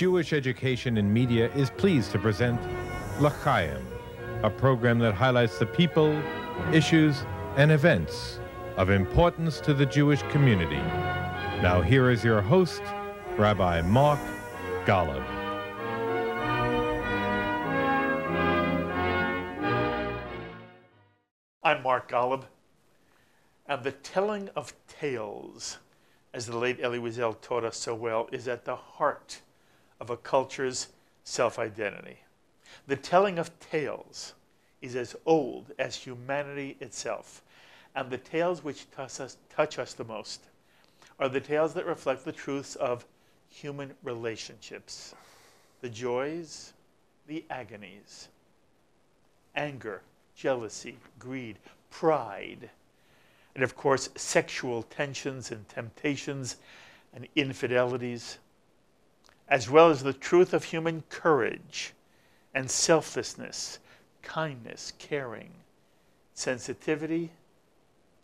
Jewish Education in Media is pleased to present L'Chayim, a program that highlights the people, issues, and events of importance to the Jewish community. Now, here is your host, Rabbi Mark Golub. I'm Mark Golub, and the telling of tales, as the late Elie Wiesel taught us so well, is at the heart of a culture's self identity. The telling of tales is as old as humanity itself, and the tales which touch us, touch us the most are the tales that reflect the truths of human relationships, the joys, the agonies, anger, jealousy, greed, pride, and of course, sexual tensions and temptations and infidelities, as well as the truth of human courage and selflessness, kindness, caring, sensitivity,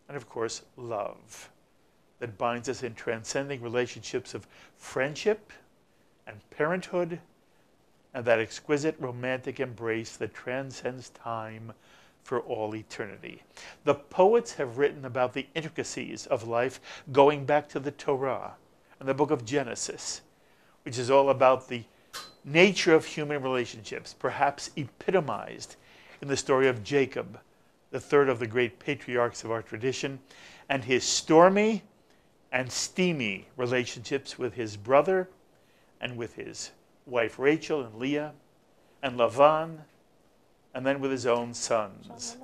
and of course, love that binds us in transcending relationships of friendship and parenthood and that exquisite romantic embrace that transcends time for all eternity. The poets have written about the intricacies of life going back to the Torah and the book of Genesis, which is all about the nature of human relationships, perhaps epitomized in the story of Jacob, the third of the great patriarchs of our tradition, and his stormy and steamy relationships with his brother and with his wife Rachel and Leah and Lavan, and then with his own sons,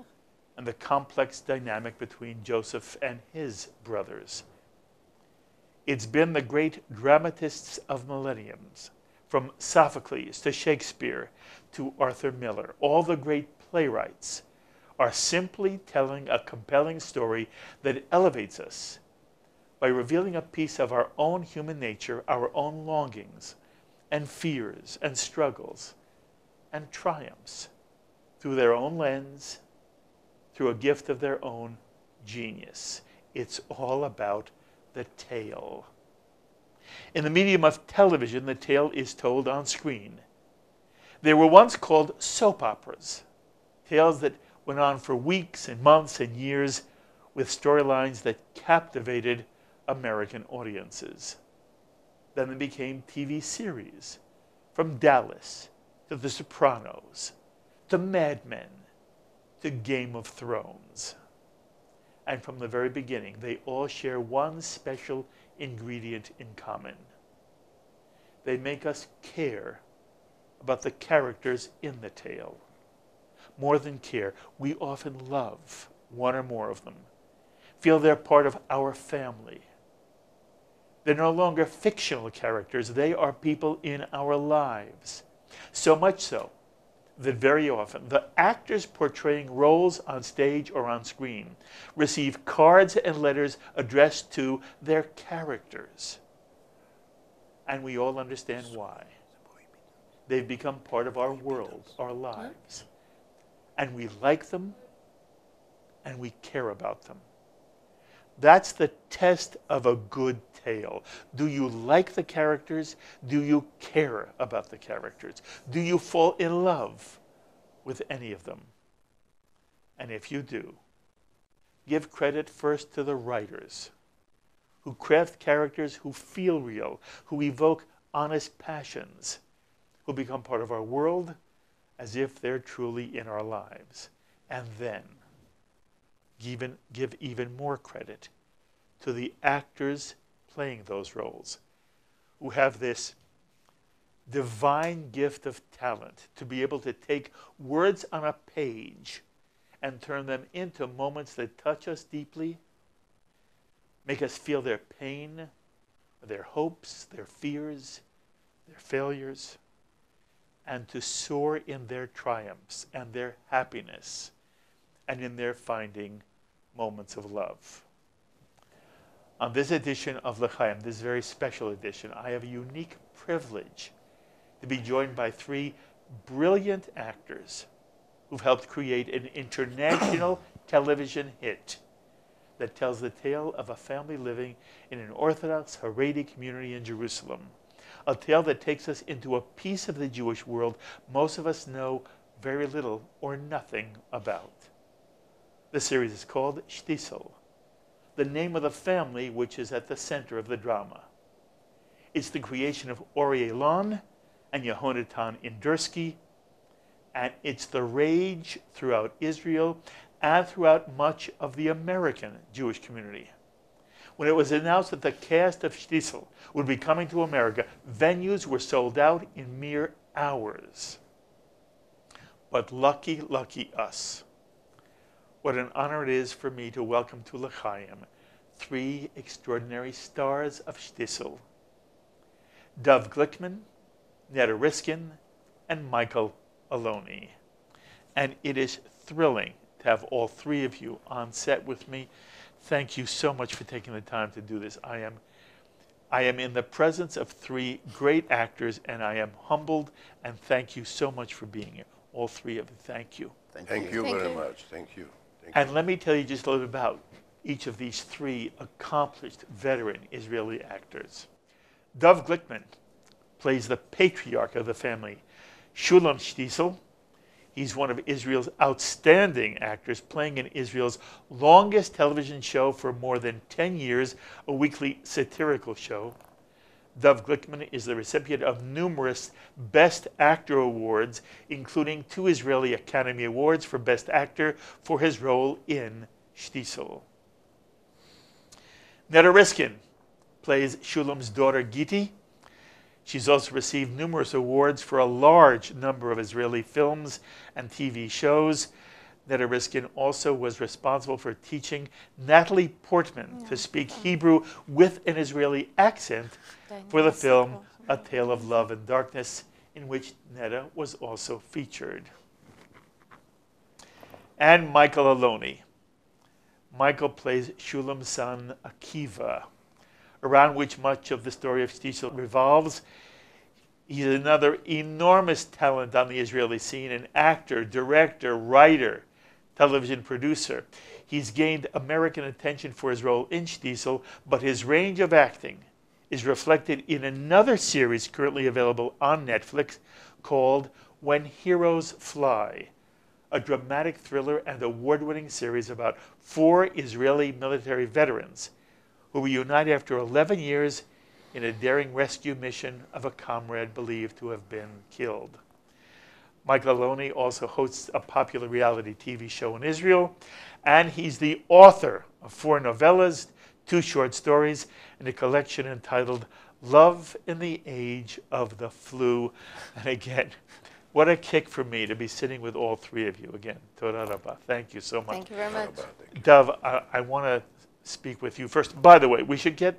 and the complex dynamic between Joseph and his brothers. It's been the great dramatists of millenniums, from Sophocles to Shakespeare to Arthur Miller, all the great playwrights are simply telling a compelling story that elevates us by revealing a piece of our own human nature, our own longings and fears and struggles and triumphs through their own lens, through a gift of their own genius. It's all about the tale. In the medium of television, the tale is told on screen. They were once called soap operas, tales that went on for weeks and months and years with storylines that captivated American audiences. Then they became TV series, from Dallas to The Sopranos to Mad Men to Game of Thrones. And from the very beginning, they all share one special ingredient in common. They make us care about the characters in the tale. More than care, we often love one or more of them, feel they're part of our family they're no longer fictional characters, they are people in our lives. So much so that very often the actors portraying roles on stage or on screen receive cards and letters addressed to their characters. And we all understand why. They've become part of our world, our lives. And we like them and we care about them. That's the test of a good tale. Do you like the characters? Do you care about the characters? Do you fall in love with any of them? And if you do, give credit first to the writers who craft characters who feel real, who evoke honest passions, who become part of our world as if they're truly in our lives. And then, even, give even more credit to the actors playing those roles who have this divine gift of talent to be able to take words on a page and turn them into moments that touch us deeply, make us feel their pain, their hopes, their fears, their failures, and to soar in their triumphs and their happiness and in their finding moments of love. On this edition of L'Chayim, this very special edition, I have a unique privilege to be joined by three brilliant actors who've helped create an international television hit that tells the tale of a family living in an Orthodox Haredi community in Jerusalem. a tale that takes us into a piece of the Jewish world most of us know very little or nothing about. The series is called Shtisel, the name of the family which is at the center of the drama. It's the creation of Ori Elon and Yehonatan Indursky, and it's the rage throughout Israel and throughout much of the American Jewish community. When it was announced that the cast of Shtisel would be coming to America, venues were sold out in mere hours. But lucky, lucky us. What an honor it is for me to welcome to L'Chayim three extraordinary stars of Shtisel. Dov Glickman, Neta Riskin, and Michael Aloni. And it is thrilling to have all three of you on set with me. Thank you so much for taking the time to do this. I am I am in the presence of three great actors and I am humbled and thank you so much for being here. All three of you. Thank you. Thank, Thank you. you Thank very you. much. Thank you. Thank And let me tell you just a little bit about each of these three accomplished veteran Israeli actors. Dov Glickman plays the patriarch of the family, Shulem Shtisel. He's one of Israel's outstanding actors, playing in Israel's longest television show for more than 10 years, a weekly satirical show. Dov Glickman is the recipient of numerous Best Actor awards, including two Israeli Academy Awards for Best Actor for his role in Shtisel. Neta Riskin plays Shulem's daughter Giti. She's also received numerous awards for a large number of Israeli films and TV shows. Neta Riskin also was responsible for teaching Natalie Portman to speak Hebrew with an Israeli accent for the film A Tale of Love and Darkness, in which Neta was also featured. And Michael Aloni. Michael plays Shulem's son Akiva, around which much of the story of Shtisel revolves. He's another enormous talent on the Israeli scene, an actor, director, writer, television producer. He's gained American attention for his role in Shtisel, but his range of acting is reflected in another series currently available on Netflix called When Heroes Fly, a dramatic thriller and award winning series about four Israeli military veterans who reunite after 11 years in a daring rescue mission of a comrade believed to have been killed. Michael Aloni also hosts a popular reality TV show in Israel, and he's the author of four novellas, two short stories, and a collection entitled Love in the Age of the Flu. And again, what a kick for me to be sitting with all three of you again. Toda rabah. Thank you so much. Thank you very much. Dov, I, I want to speak with you first. By the way, we should get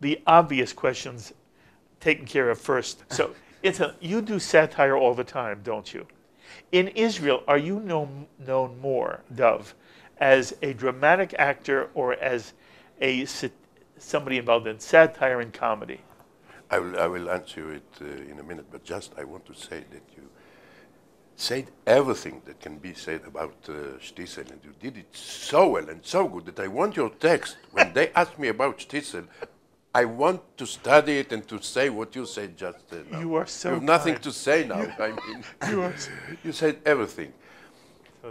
the obvious questions taken care of first. So, it's a, you do satire all the time, don't you? In Israel, are you known, known more, Dov, as a dramatic actor or as a somebody involved in satire and comedy? I will, I will answer it uh, in a minute, but just I want to say that you said everything that can be said about uh, Shtisel, and you did it so well and so good that I want your text. When they ask me about Shtisel, I want to study it and to say what you said just uh, now. You are so You have nothing kind. to say now. I mean, You are you said everything.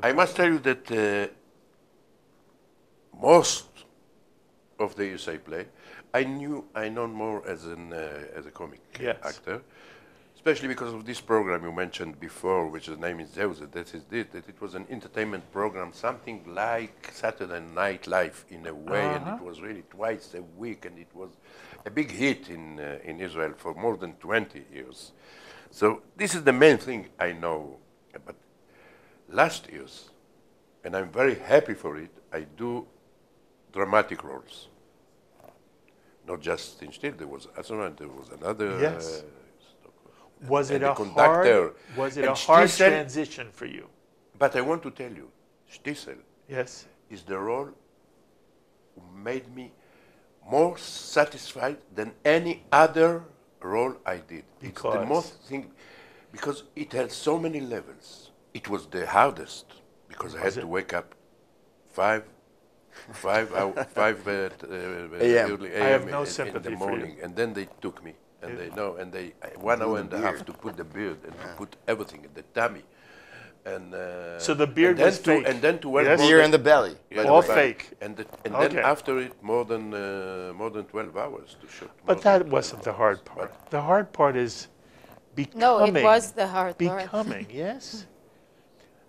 I must tell you that uh, most of the years I played, I knew I know more as an uh, as a comic Yes. actor, especially because of this program you mentioned before, which the name is Zeus. That is it. That it was an entertainment program, something like Saturday Night Live in a way, and Uh-huh. it was really twice a week, and it was a big hit in uh, in Israel for more than 20 years. So this is the main thing I know. But last years, and I'm very happy for it, I do dramatic roles. Not just in Shtisel, there was Aslan, there was another. Yes. Uh, Was it a conductor. hard, was it And a hard Shtisel- transition for you? but I want to tell you, Shtisel Yes. is the role who made me more satisfied than any other role I did. It's the most thing, because it had so many levels. It was the hardest because I had Was to wake up five, five, hour, five uh, uh, AM. early I have no in- in, sympathy the for you. morning, and then they took me and Yeah. they know, and they uh, one hour and a half to put the beard and to put everything in the tummy, and uh, So the beard and then was to, fake. and then to wear Yes? more Here in the belly. Yeah, All right. fake. And, the, and Okay. then after it, more than uh, more than twelve hours to shoot. But that wasn't the hard hours. part. The hard part is becoming. No, it was the hard part. Becoming, yes.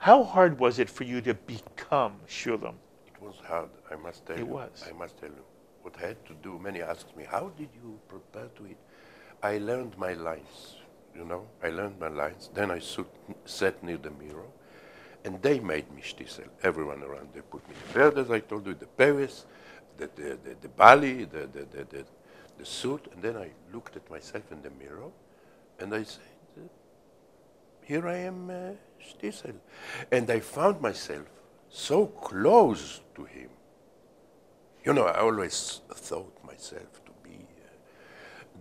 How hard was it for you to become Shulem? It was hard, I must tell It you. It was. I must tell you. What I had to do, many asked me, how did you prepare to it? I learned my lines, you know. I learned my lines. Then I sat, near the mirror, and they made me shtisel. Everyone around, they put me the beard, as I told you, the Paris, the, the, the, the Bali, the, the, the, the, the suit, and then I looked at myself in the mirror, and I said, here I am, uh. And I found myself so close to him. You know, I always thought myself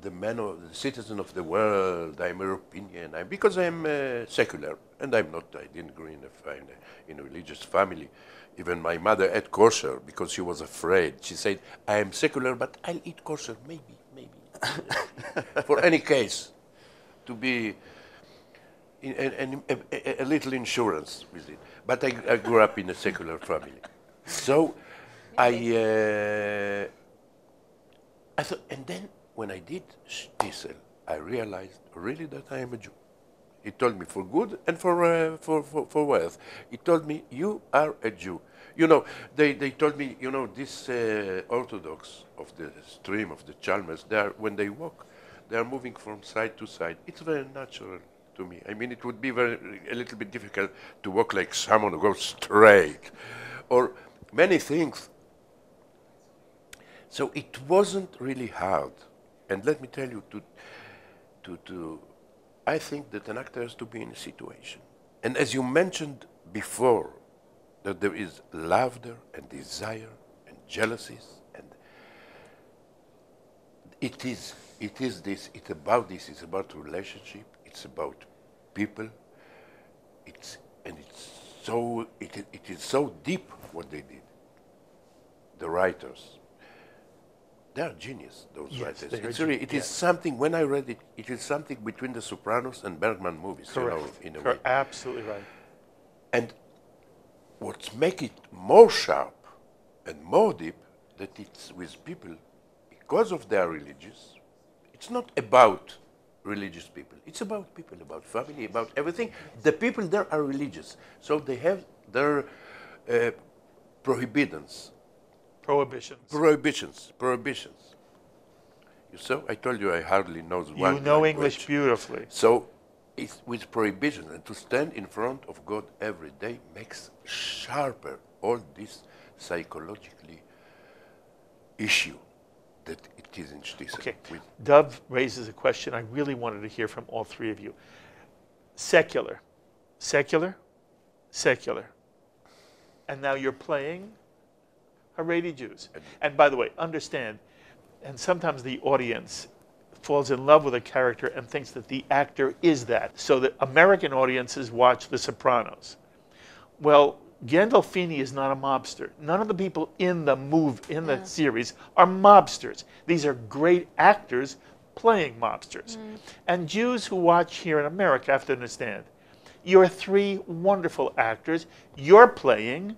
the man of the citizen of the world. I'm European. I'm because I'm uh, secular, and I'm not. I didn't grow in a, in a, religious family. Even my mother ate kosher because she was afraid. She said, "I am secular, but I'll eat kosher, maybe, maybe, for any case, to be." in, and a, a, a little insurance with it. But I, I grew up in a secular family. So I, uh, I thought, and then when I did Shtisel, I realized really that I am a Jew. He told me for good and for, uh, for, for, for wealth. He told me, you are a Jew. You know, they, they told me, you know, this uh, Orthodox of the stream of the Chalmers, they are, when they walk, they are moving from side to side. It's very natural to me. I mean, it would be very, a little bit difficult to walk like someone who goes straight, or many things. So it wasn't really hard. And let me tell you, to, to, to, I think that an actor has to be in a situation. And as you mentioned before, that there is laughter and desire and jealousies and it is it is this it's about this it's about relationship it's about people. It's and it's so it, it is so deep what they did. The writers they are genius those Yes, writers it's really, it is something when i read it it is something between the sopranos and bergman movies you know Correct. in a Cor- way Absolutely right. and what makes it more sharp and more deep that it's with people because of their religious. It's not about religious people. It's about people, about family, about everything. The people there are religious, so they have their uh, prohibitions, Prohibitions. prohibitions, prohibitions. You saw? I told you I hardly know one. You know language. English beautifully. So it's with prohibition and to stand in front of God every day makes sharper all this psychologically issue that it is in Shtisel. Okay. With Dov raises a question I really wanted to hear from all three of you. Secular, secular, secular. And now you're playing Haredi Jews. And by the way, understand, and sometimes the audience falls in love with a character and thinks that the actor is that. So the American audiences watch The Sopranos. Well, Gandolfini is not a mobster. None of the people in the move in the series are mobsters. These are great actors playing mobsters. Mm. And Jews who watch here in America have to understand. You're three wonderful actors. You're playing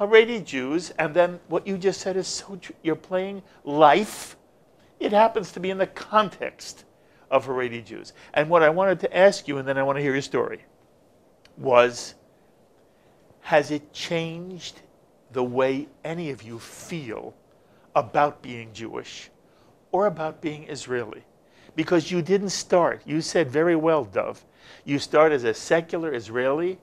Haredi Jews, and then what you just said is so true. You're playing life. It happens to be in the context of Haredi Jews. And what I wanted to ask you, and then I want to hear your story, was has it changed the way any of you feel about being Jewish or about being Israeli? Because you didn't start, you said very well, Dov, you start as a secular Israeli,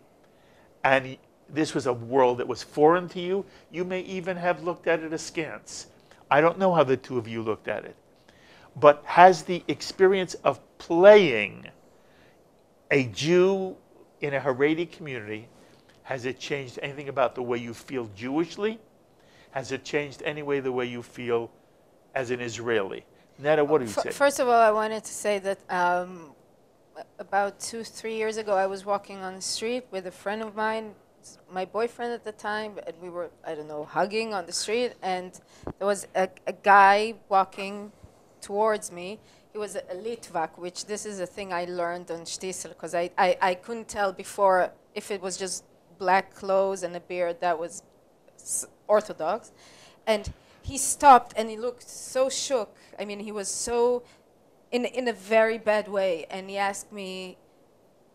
and this was a world that was foreign to you. You may even have looked at it askance. I don't know how the two of you looked at it. But has the experience of playing a Jew in a Haredi community, has it changed anything about the way you feel Jewishly? Has it changed any way the way you feel as an Israeli? Neta, what do you F- say? First of all, I wanted to say that um, about two, three years ago, I was walking on the street with a friend of mine, my boyfriend at the time, and we were, I don't know, hugging on the street, and there was a, a guy walking towards me. he was a, a Litvak, which this is a thing I learned on Shtisel because I, I, I couldn't tell before if it was just black clothes and a beard that was Orthodox. And he stopped and he looked so shook. I mean, he was so in, in a very bad way. And he asked me,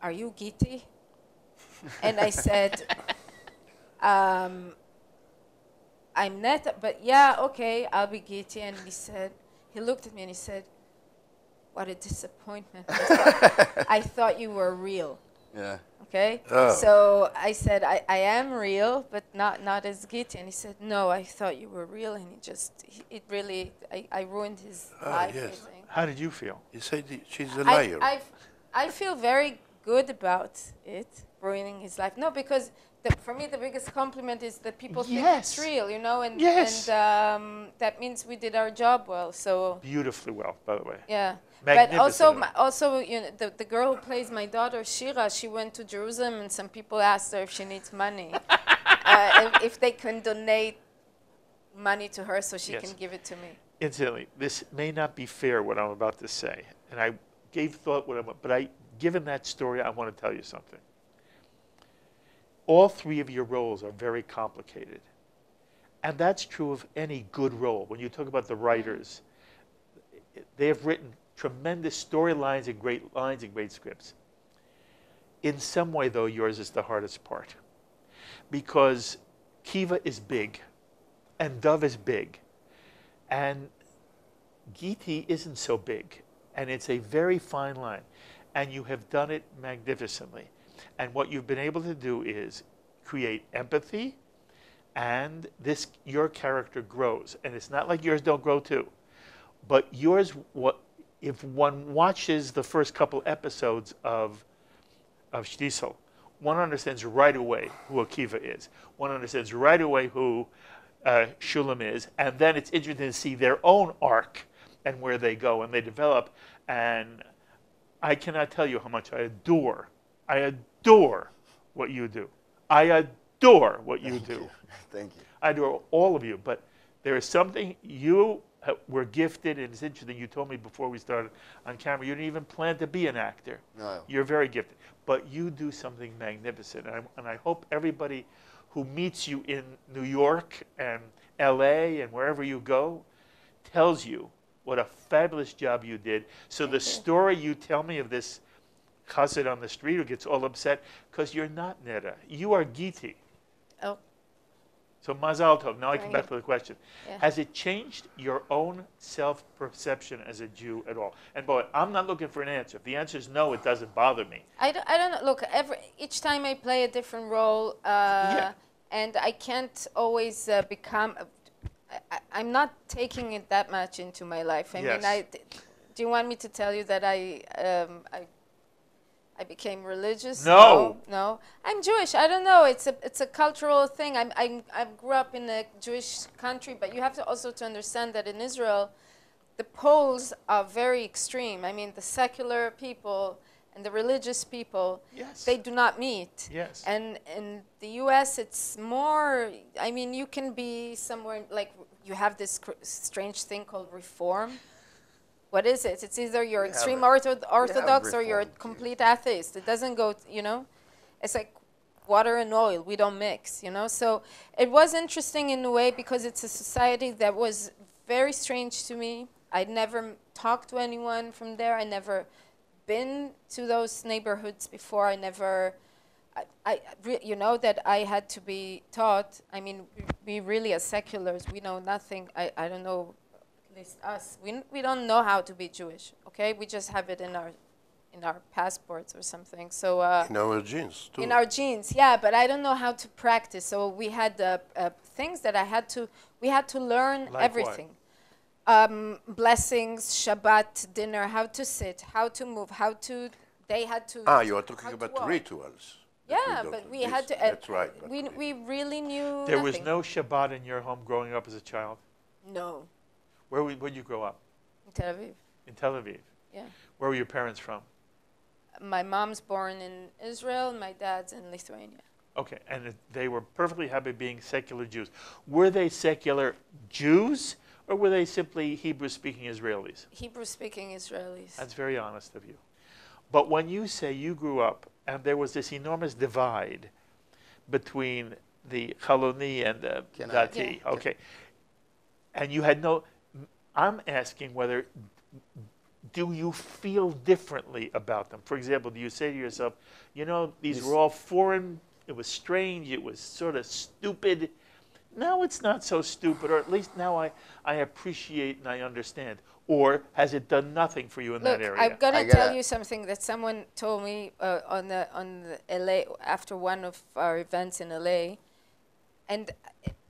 Are you Giti? And I said, um, I'm not, but yeah, okay, I'll be Giti. And he said, he looked at me and he said, What a disappointment. I thought, I thought you were real. Yeah. Okay? Oh. So I said, I, I am real, but not, not as Giti. And he said, No, I thought you were real. And he just, he, it really, I, I ruined his Ah, life. I yes. How did you feel? He said she's a liar. I, I feel very good about it ruining his life. No, because the, for me the biggest compliment is that people think it's real, you know, and Yes. and um, that means we did our job well. So Beautifully well, by the way. yeah. But also, my, also, you know, the, the girl who plays my daughter Shira, she went to Jerusalem, and some people asked her if she needs money, uh, if, if they can donate money to her so she Yes. can give it to me. Incidentally, this may not be fair what I'm about to say, and I gave thought what I'm, but I, given that story, I want to tell you something. All three of your roles are very complicated, and that's true of any good role. When you talk about the writers, they have written tremendous storylines and great lines and great scripts. In some way, though, yours is the hardest part, because Kiva is big, and Dov is big. And Giti isn't so big, and it's a very fine line. And you have done it magnificently. And what you've been able to do is create empathy, and this your character grows. And it's not like yours don't grow too, but yours. What if one watches the first couple episodes of of Shtisel, one understands right away who Akiva is. One understands right away who uh, Shulem is, and then it's interesting to see their own arc and where they go and they develop. And I cannot tell you how much I adore, I adore what you do. I adore what you do. Thank you. I adore all of you, but there is something you were gifted, and it's interesting. You told me before we started on camera you didn't even plan to be an actor. No. You're very gifted, but you do something magnificent, and I, and I hope everybody who meets you in New York and L.A. and wherever you go tells you what a fabulous job you did. So the story you tell me of this cousin on the street who gets all upset because you're not Neta, you are Giti. Oh, So Mazal Tov. Now I come back to the question: Yeah. Has it changed your own self-perception as a Jew at all? And boy, I'm not looking for an answer. If the answer is no, it doesn't bother me. I don't, I don't know. Look, every each time I play a different role, uh, Yeah. and I can't always uh, become. I, I, I'm not taking it that much into my life. I Yes. mean, I. Do you want me to tell you that I um, I I became religious? No. no, no. I'm Jewish. I don't know. It's a it's a cultural thing. I'm, I'm I grew up in a Jewish country, but you have to also to understand that in Israel, the poles are very extreme. I mean, the secular people and the religious people, Yes. they do not meet. Yes. And in the U.S., it's more. I mean, you can be somewhere like you have this cr- strange thing called reform. What is it? It's either you're We extreme ortho- orthodox or you're a complete atheist. It doesn't go. You know, it's like water and oil. We don't mix. You know. So it was interesting in a way because it's a society that was very strange to me. I'd never talked to anyone from there. I never been to those neighborhoods before. I never, I, I you know, that I had to be taught. I mean, we, really as seculars, we know nothing. I, I don't know, least us, we, we don't know how to be Jewish. Okay, we just have it in our, in our passports or something. So. Uh, in our genes too. in our genes yeah but i don't know how to practice so we had uh, uh, things that i had to we had to learn Like everything um, blessings shabbat dinner how to sit how to move how to they had to ah, you are talking about walk. rituals. yeah don't but we this. had to uh, That's right. we, we really knew There was no Shabbat in your home growing up as a child. no Where were, where did you grow up? in tel aviv In Tel Aviv. yeah Where were your parents from? my mom's born in israel my dad's in lithuania Okay, and they were perfectly happy being secular Jews. Were they secular Jews, Or were they simply Hebrew speaking Israelis? Hebrew speaking Israelis. That's very honest of you. But when you say you grew up and there was this enormous divide between the Chaloni and the Kenai. Dati, Yeah. okay, and you had no, I'm asking whether, do you feel differently about them? For example, do you say to yourself, you know, these were all foreign, it was strange, it was sort of stupid. Now it's not so stupid, or at least now I, I appreciate and I understand. Or has it done nothing for you in Look, that area? I'm gonna tell you something that someone told me uh, on the on the LA after one of our events in LA, and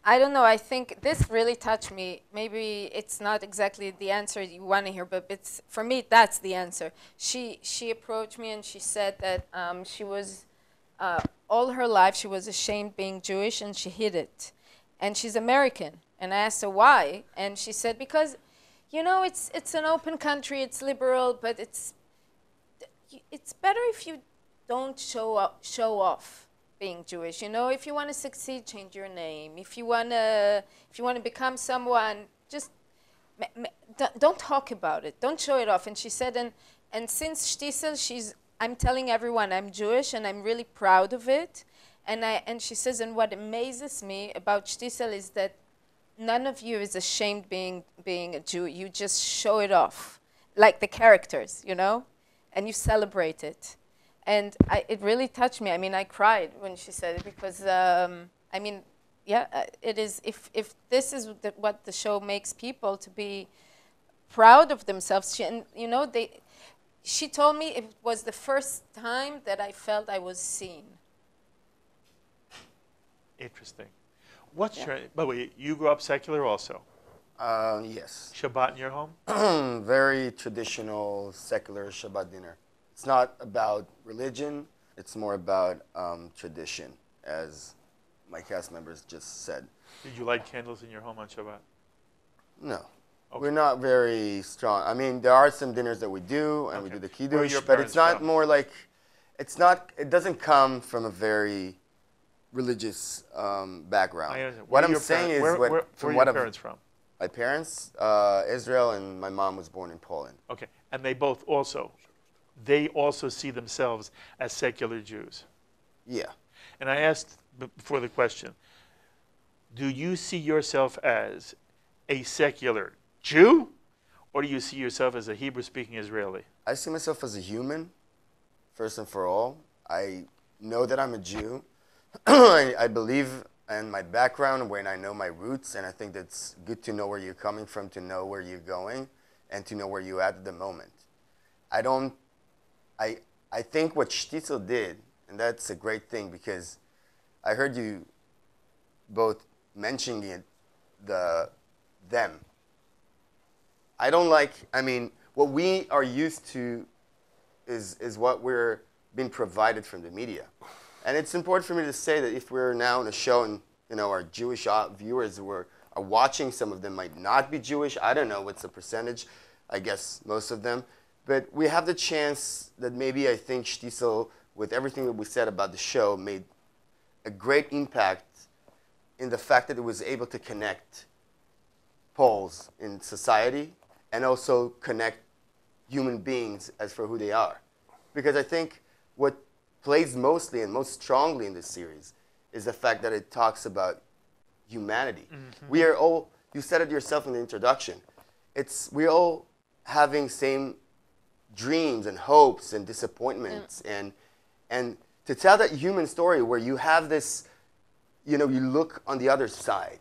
I don't know. I think this really touched me. Maybe it's not exactly the answer you want to hear, but it's for me that's the answer. She she approached me and she said that um, she was uh, all her life she was ashamed being Jewish and she hid it, and she's American. And I asked her why, and she said because you know, it's it's an open country, it's liberal, but it's it's better if you don't show up, show off being Jewish. You know, if you want to succeed, change your name. If you wanna if you want to become someone, just don't- talk about it. Don't show it off. And she said, and and since Shtisel, she's I'm telling everyone I'm Jewish and I'm really proud of it. And I and she says, and what amazes me about Shtisel is that none of you is ashamed being being a Jew. You just show it off, like the characters, you know, and you celebrate it. And I, it really touched me. I mean, I cried when she said it because um, I mean, yeah, uh, it is. If if this is the, what the show makes people to be proud of themselves, she, and you know, they. She told me it was the first time that I felt I was seen. Interesting. What's Yeah. your, by the way, you grew up secular also. Uh, yes. Shabbat in your home? Very traditional secular Shabbat dinner. It's not about religion. It's more about um, tradition, as my cast members just said. Did you light candles in your home on Shabbat? No. Okay. We're not very strong. I mean, there are some dinners that we do, and we do the kiddush, but it's not from? more like, it's not. It doesn't come from a very religious um, background. What I'm saying is, where, what, where, from where are what your parents from? my parents, uh, Israel, and my mom was born in Poland. Okay, and they both also, they also see themselves as secular Jews. Yeah. And I asked before the question, do you see yourself as a secular Jew, or do you see yourself as a Hebrew-speaking Israeli? I see myself as a human, first and for all. I know that I'm a Jew. I, I believe in my background when I know my roots, and I think that's good to know where you're coming from, to know where you're going, and to know where you're at at the moment. I don't. I I think what Shtisel did, and that's a great thing because I heard you both mentioning it, the them. I don't like. I mean, what we are used to is is what we're being provided from the media, and it's important for me to say that if we're now in a show and you know our Jewish uh, viewers were are watching, some of them might not be Jewish. I don't know what's the percentage. I guess most of them, but we have the chance that maybe I think Shtisel, with everything that we said about the show, made a great impact in the fact that it was able to connect poles in society and also connect human beings as for who they are. Because I think what plays mostly and most strongly in this series is the fact that it talks about humanity. Mm-hmm. We are all, you said it yourself in the introduction, it's, we're all having same dreams and hopes and disappointments. And, and to tell that human story where you have this, you know, you look on the other side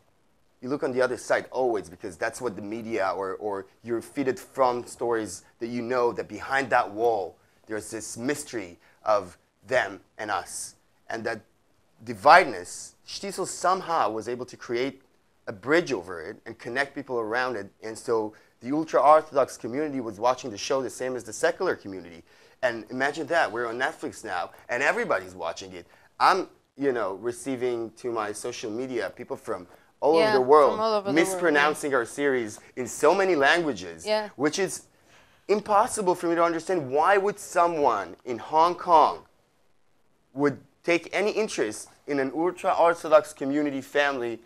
you look on the other side always because that's what the media or, or you're feeded from stories that you know that behind that wall there's this mystery of them and us. And that divideness Shtisel somehow was able to create a bridge over it and connect people around it. And so the ultra orthodox community was watching the show the same as the secular community and imagine that we're on netflix now and everybody's watching it i'm you know receiving to my social media people from all Yeah, over the world all over the world, yeah. mispronouncing our series in so many languages Yeah. which is impossible for me to understand why would someone in hong kong would take any interest in an ultra orthodox community family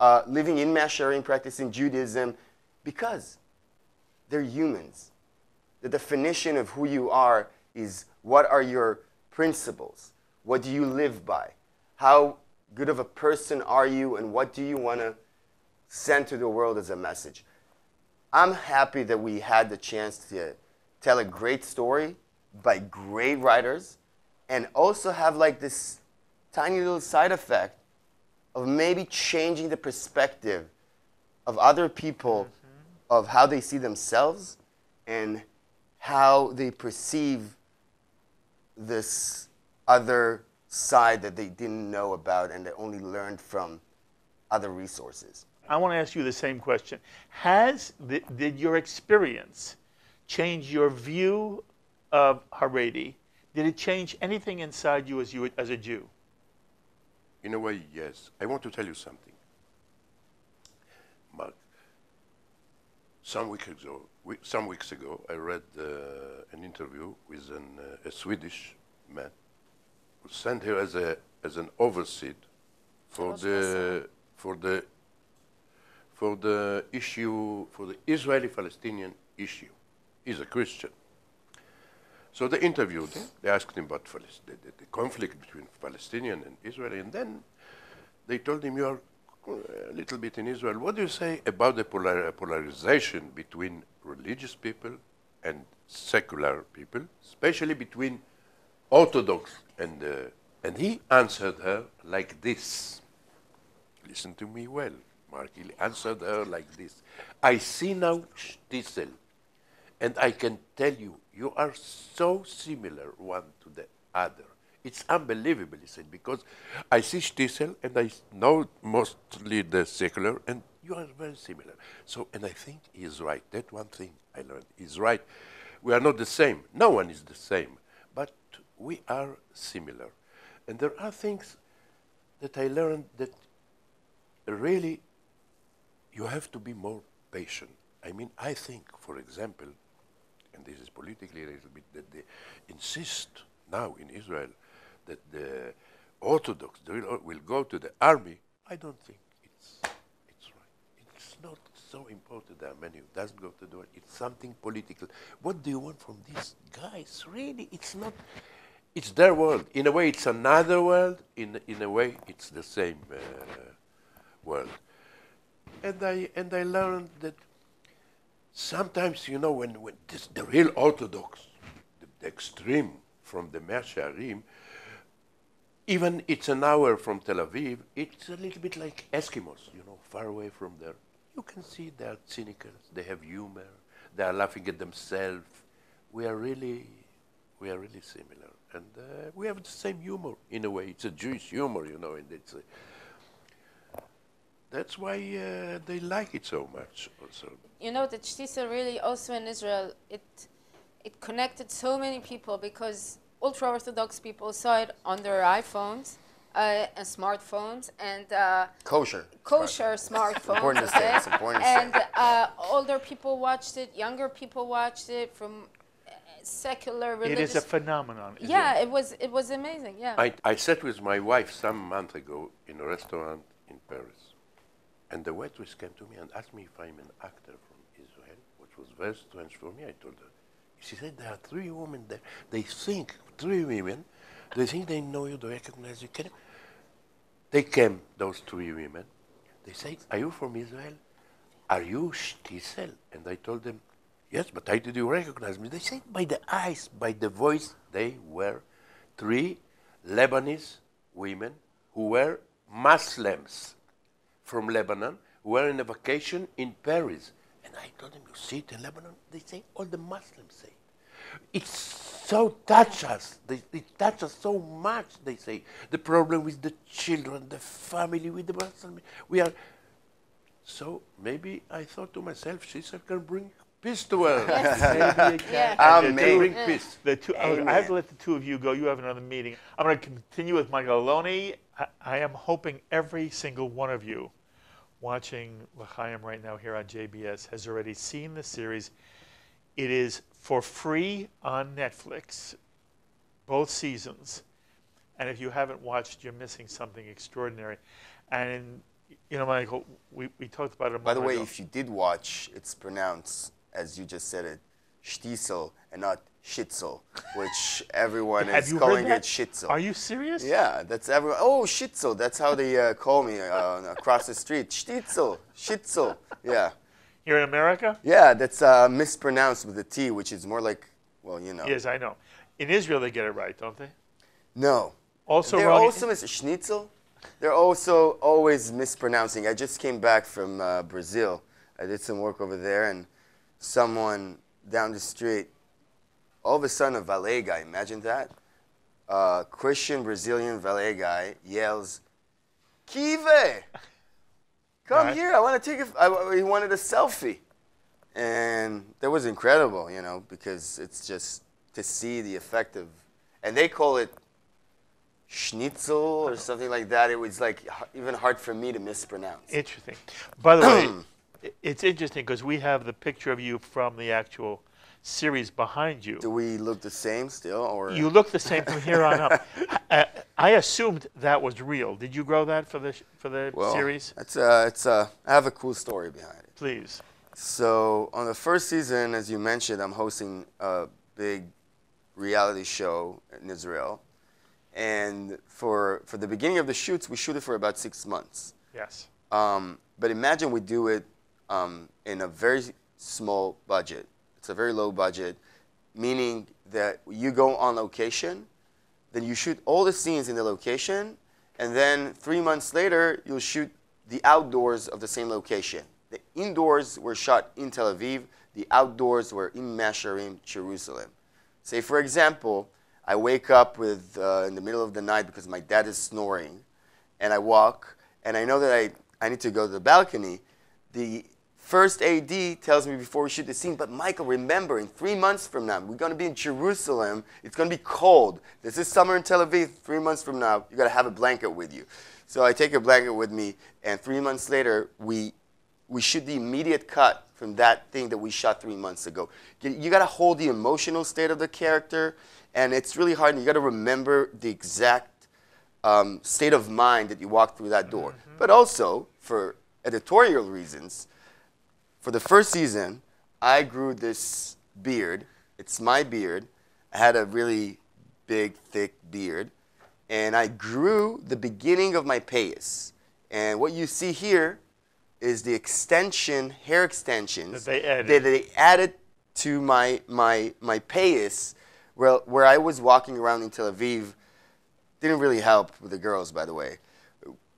uh, living in Mea Shearim, practicing Judaism, Because they're humans. The definition of who you are is what are your principles? What do you live by? How good of a person are you, and what do you want to send to the world as a message? I'm happy that we had the chance to tell a great story by great writers and also have like this tiny little side effect of maybe changing the perspective of other people of how they see themselves and how they perceive this other side that they didn't know about and they only learned from other resources. I want to ask you the same question. Has the, did your experience change your view of Haredi? Did it change anything inside you as you as a Jew? In a way, yes. I want to tell you something. Mark, some weeks ago, we, some weeks ago, I read uh, an interview with an, uh, a Swedish man who sent here as a as an overseer for the for the for the issue for the Israeli-Palestinian issue. He's a Christian. So they interviewed him. They asked him about the, the, the conflict between Palestinian and Israeli, and then they told him, "You are a little bit in Israel. What do you say about the polar- polarization between religious people and secular people, especially between Orthodox and?" Uh, and he answered her like this. Listen to me well, Mark. He answered her like this. I see now Shtisel, and I can tell you, you are so similar one to the other. It's unbelievable, he said, because I see Shtisel and I know mostly the secular, and you are very similar. So, and I think he is right. That one thing I learned. He's right. We are not the same. No one is the same, but we are similar. And there are things that I learned that really you have to be more patient. I mean, I think, for example, and this is politically a little bit, that they insist now in Israel that the Orthodox will, go to the army. I don't think it's, it's right. It's not so important that many who doesn't go to the army. It's something political. What do you want from these guys? Really, it's not. It's their world. In a way, it's another world. In in a way, it's the same uh, world. And I and I learned that sometimes, you know, when, when this, the real Orthodox, the, the extreme from the Mea Shearim, even it's an hour from Tel Aviv, it's a little bit like Eskimos, you know, far away from there. You can see they are cynical, they have humor, they are laughing at themselves. We are really, we are really similar. And uh, we have the same humor in a way. It's a Jewish humor, you know, and it's a, that's why uh, they like it so much also. you know that Shtisel really also in Israel it it connected so many people because ultra orthodox people saw it on their iPhones uh, and smartphones and uh, Kosher. kosher smartphones. Important to say, it's important to say. and uh, older people watched it, younger people watched it from uh, secular religious. It is a phenomenon. yeah, it? it was it was amazing. Yeah. I, I sat with my wife some month ago in a restaurant in Paris. And the waitress came to me and asked me if I'm an actor from Israel, which was very strange for me. I told her. She said, There are three women there. They think, three women, they think they know you, they recognize you. Can you? They came, those three women. They say, Are you from Israel? Are you Shtisel? And I told them, Yes, but how did you recognize me? They said, By the eyes, by the voice. They were three Lebanese women who were Muslims from Lebanon who were in a vacation in Paris. And I told them, You see it in Lebanon? They say, All the Muslims say it. It so touch us. They, it touch us so much, they say. The problem with the children, the family, with the Muslims. We are. So maybe I thought to myself, Cesar can bring peace to her. Maybe it can. Yeah. And the Amen. bring peace. The two, I have to let the two of you go. You have another meeting. I'm going to continue with Michael Aloni. I, I am hoping every single one of you watching L'Chayim right now here on JBS has already seen the series. It is for free on Netflix, both seasons. And if you haven't watched, you're missing something extraordinary. And You know, Michael, we, we talked about it a By the way, ago. if you did watch, it's pronounced as you just said it, Stiesel and not Schitzel, which everyone is calling it Schitzel. Are you serious? Yeah, that's everyone. Oh, Schitzel. That's how they uh, call me uh, across the street. Stitzel, Schitzel. Yeah, Here in America? yeah. That's uh, mispronounced with a T, which is more like, well, you know. Yes, I know. In Israel, they get it right, don't they? No. Also They're wrong. also mis- Schnitzel. They're also always mispronouncing. I just came back from uh, Brazil. I did some work over there, and someone down the street, all of a sudden, a valet guy. Imagine that. Uh, Christian Brazilian valet guy yells, "Kive, come Right. here! I want to take a." he wanted a selfie, and that was incredible, you know, because it's just to see the effect of, and they call it schnitzel or something like that. It was like even hard for me to mispronounce. Interesting. By the way, it's interesting because we have the picture of you from the actual series behind you. Do we look the same still, or You look the same from here on up. I, I assumed that was real. Did you grow that for the for the well, series? It's uh, it's uh, I have a cool story behind it. Please. So on the first season, as you mentioned, I'm hosting a big reality show in Israel, and for for the beginning of the shoots, we shoot it for about six months. Yes. Um, but imagine we do it um, in a very small budget. It's a very low budget, meaning that you go on location, then you shoot all the scenes in the location, and then three months later, you'll shoot the outdoors of the same location. The indoors were shot in Tel Aviv, the outdoors were in Mea Shearim, Jerusalem. Say, for example, I wake up with, uh, in the middle of the night because my dad is snoring, and I walk, and I know that I, I need to go to the balcony. The first AD tells me before we shoot the scene, but Michael, remember, in three months from now, we're going to be in Jerusalem. It's going to be cold. This is summer in Tel Aviv. Three months from now, you got to have a blanket with you. So I take a blanket with me, and three months later, we we shoot the immediate cut from that thing that we shot three months ago. You, you got to hold the emotional state of the character, and it's really hard. And you got to remember the exact um, state of mind that you walk through that door. But also for editorial reasons, for the first season, I grew this beard. It's my beard. I had a really big, thick beard, and I grew the beginning of my payas. And what you see here is the extension, hair extensions That they added. that they added to my my my payas, where where I was walking around in Tel Aviv. Didn't really help with the girls, by the way,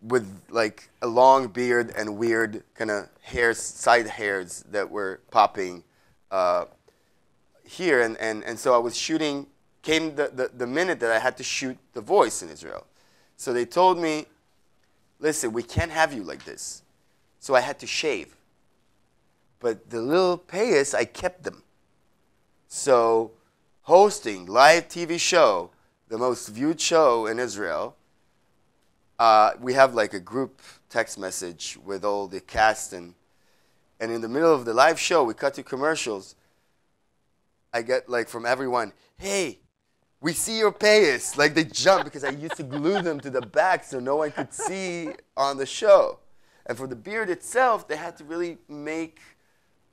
with like a long beard and weird kind of hair side hairs that were popping uh, here, and, and and so I was shooting. Came the, the the minute that I had to shoot the voice in Israel, so they told me, "Listen, we can't have you like this." So I had to shave. But the little payas, I kept them. So, hosting live TV show, the most viewed show in Israel, uh, we have like a group text message with all the cast and and in the middle of the live show, we cut to commercials. I get like from everyone, hey, we see your payas. Like they jump because I used to glue them to the back so no one could see on the show. And for the beard itself, they had to really make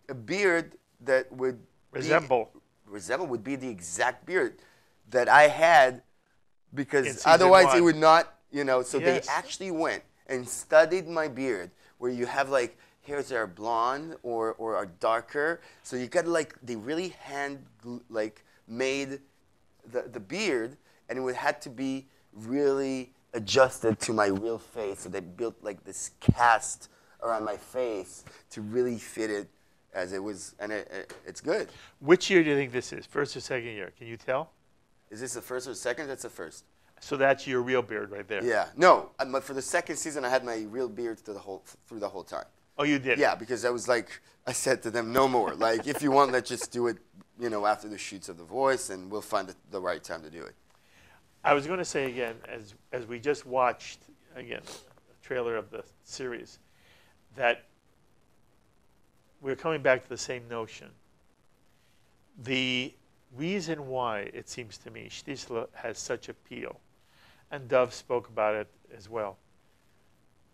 a beard that would be- Resemble. resemble would be the exact beard that I had because otherwise it would not, you know. So Yes. they actually went and studied my beard where you have like hairs that are blonde or, or are darker. So you got like, they really hand like made the, the beard and it would had to be really adjusted to my real face. So they built like this cast around my face to really fit it as it was, and it, it, it's good. Which year do you think this is? First or second year? Can you tell? Is this the first or second? That's the first. So that's your real beard right there. Yeah. No, um, but for the second season, I had my real beard through the whole through the whole time. Oh, you did. Yeah, because I was like, I said to them, no more. Like, if you want, let's just do it. You know, after the shoots of The Voice, and we'll find the, the right time to do it. I was going to say again, as as we just watched again a trailer of the series, that we're coming back to the same notion. The reason why it seems to me Shtisel has such appeal, and Dov spoke about it as well,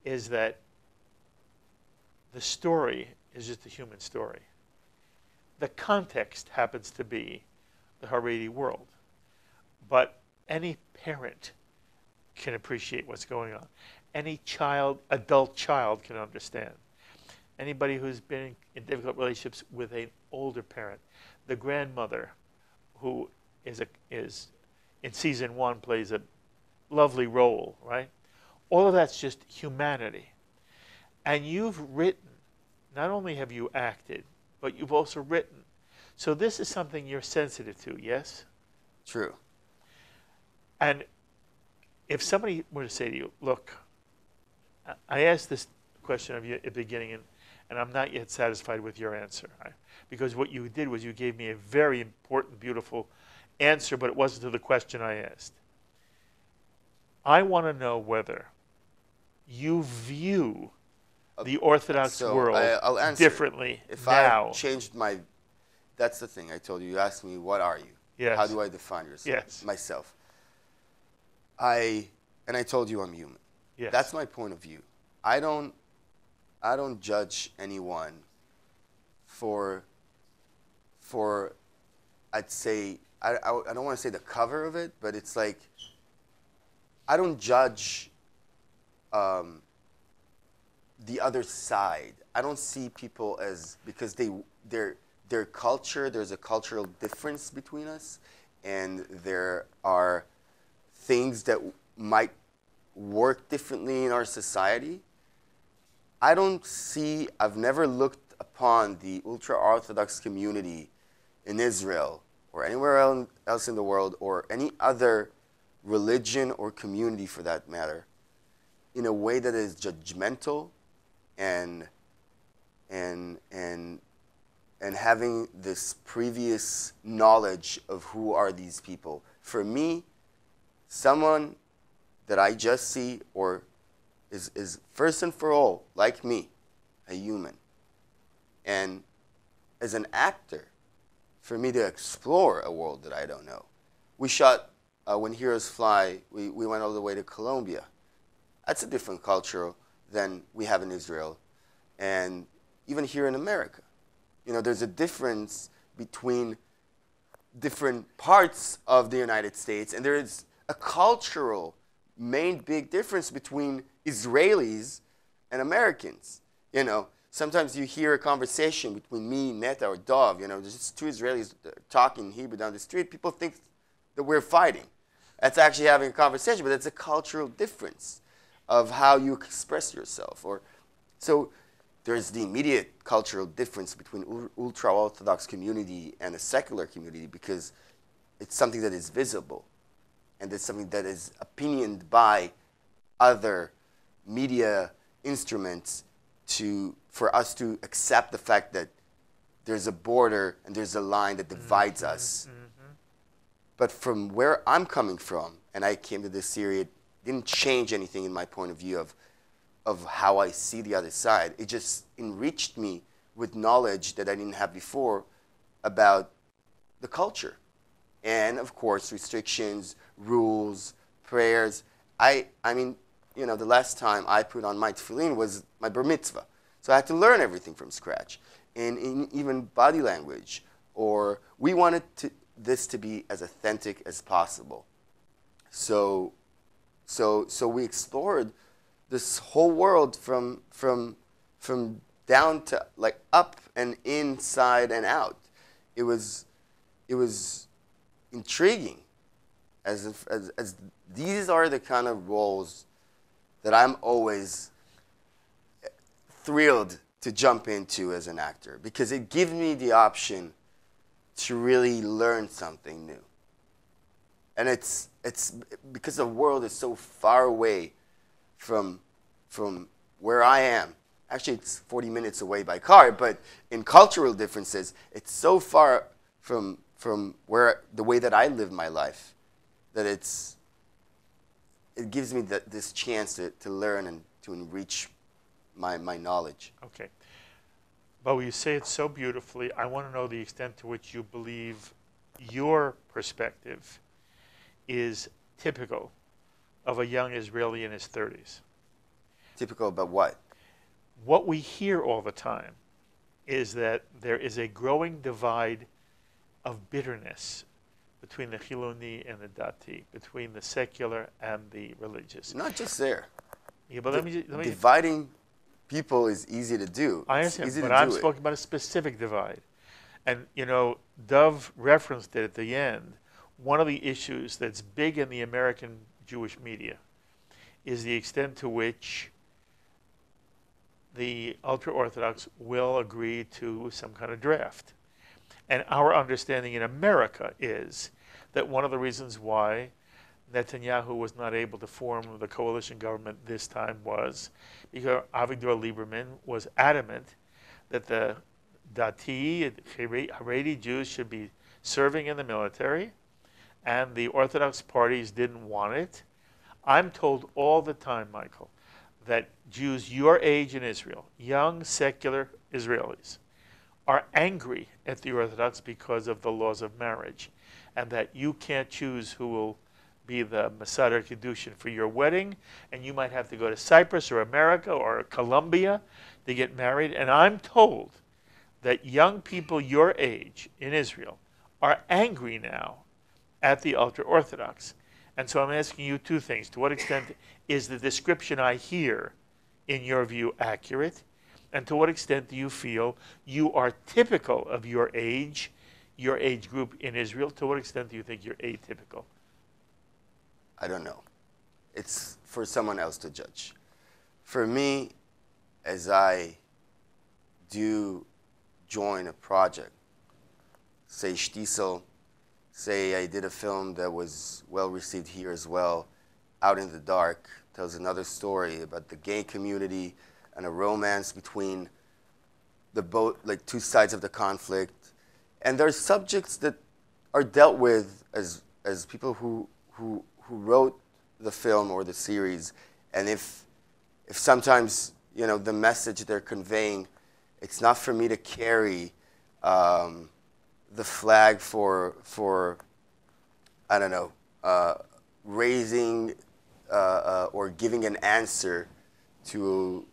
is that the story is just a human story. The context happens to be the Haredi world. But any parent can appreciate what's going on. Any child, adult child, can understand. Anybody who's been in difficult relationships with an older parent, the grandmother, who is a, is in season one plays a lovely role, right? All of that's just humanity. And you've written, not only have you acted, but you've also written. So this is something you're sensitive to, yes? True. And if somebody were to say to you, look, I- asked this question of you at the beginning, and, and I'm not yet satisfied with your answer. right? Because what you did was you gave me a very important, beautiful answer, but it wasn't to the question I asked. I want to know whether you view uh, the Orthodox so world I- differently If now. I changed my, that's the thing I told you. You asked me, what are you? Yes. How do I define yourself? Yes. Myself. I, and I told you I'm human. yes. That's my point of view. I don't, I don't judge anyone for, for, I'd say, I, I, I don't want to say the cover of it, but it's like, I don't judge um, the other side. I don't see people as because they their their culture. There's a cultural difference between us, and there are things that might work differently in our society. I don't see. I've never looked upon the ultra orthodox community in Israel or anywhere else in the world or any other religion or community for that matter in a way that is judgmental and and and and having this previous knowledge of who are these people. For me someone that i just see or is is first and for all like me a human. And as an actor for me to explore a world that i don't know we shot uh, when heroes fly we, we went all the way to colombia that's a different culture than we have in Israel and even here in America. You know, there's a difference between different parts of the United States, and there is a cultural main big difference between Israelis and Americans. You know, sometimes you hear a conversation between me, Neta, or Dov, you know, there's just two Israelis talking Hebrew down the street. People think that we're fighting. That's actually having a conversation, but it's a cultural difference of how you express yourself. Or so there's the immediate cultural difference between ultra orthodox community and a secular community because it's something that is visible and it's something that is opinioned by other media instruments to for us to accept the fact that there's a border and there's a line that divides mm-hmm. us. Mm-hmm. But from where I'm coming from, and I came to this series, it didn't change anything in my point of view of, of how I see the other side. It just enriched me with knowledge that I didn't have before about the culture. And of course, restrictions, rules, prayers. I, I mean, you know, the last time I put on my tefillin was my bar mitzvah. So I had to learn everything from scratch. And in even body language, or we wanted to, this to be as authentic as possible. So, so, so we explored this whole world from, from, from down to like up and inside and out. It was, it was intriguing as, if, as, as these are the kind of roles that I'm always thrilled to jump into as an actor because it gives me the option to really learn something new. And it's, it's because the world is so far away from, from where I am. Actually, it's 40 minutes away by car, but in cultural differences, it's so far from, from where the way that I live my life that it's, it gives me the, this chance to, to learn and to enrich my, my knowledge. Okay. But you say it so beautifully. I want to know the extent to which you believe your perspective is typical of a young Israeli in his 30s. Typical about what? what we hear all the time is that there is a growing divide of bitterness between the Chiloni and the Dati, between the secular and the religious. Not just there. Yeah, but let me, let me Dividing people is easy to do. I understand, easy but to I'm speaking about a specific divide. And, you know, Dov referenced it at the end. One of the issues that's big in the American Jewish media is the extent to which the ultra Orthodox will agree to some kind of draft. And our understanding in America is that one of the reasons why Netanyahu was not able to form the coalition government this time was because Avigdor Lieberman was adamant that the Dati, Haredi Jews should be serving in the military, and the Orthodox parties didn't want it. I'm told all the time, Michael, that Jews your age in Israel, young secular Israelis, are angry at the Orthodox because of the laws of marriage, and that you can't choose who will be the mesader kiddushin for your wedding, and you might have to go to Cyprus or America or Colombia to get married. And I'm told that young people your age in Israel are angry now at the ultra Orthodox. And so I'm asking you two things. To what extent is the description I hear, in your view, accurate? And to what extent do you feel you are typical of your age, your age group in Israel? To what extent do you think you're atypical? I don't know. It's for someone else to judge. For me, as I do join a project, say Shtisel, say I did a film that was well received here as well, Out in the Dark, tells another story about the gay community and a romance between the both like two sides of the conflict. And there are subjects that are dealt with as as people who who who wrote the film or the series, and if if sometimes you know the message they're conveying, it's not for me to carry um, the flag for for I don't know uh, raising uh, uh, or giving an answer to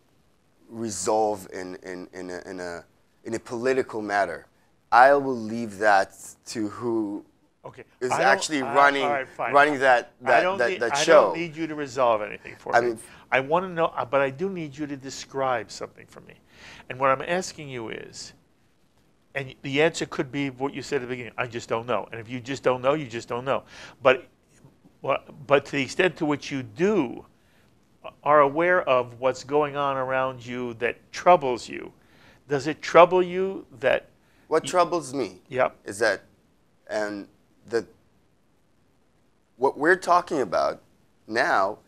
resolve in in in a, in a in a political matter. I will leave that to who Okay. is actually running right, running that I that don't that, need, that I don't need you to resolve anything for I me. mean- I want to know, uh, but I do need you to describe something for me. And what I'm asking you is, and the answer could be what you said at the beginning. I just don't know. And if you just don't know, you just don't know. But, but to the extent to which you do, uh, are aware of what's going on around you that troubles you, does it trouble you that? what troubles me Yep. is that, and what we're talking about now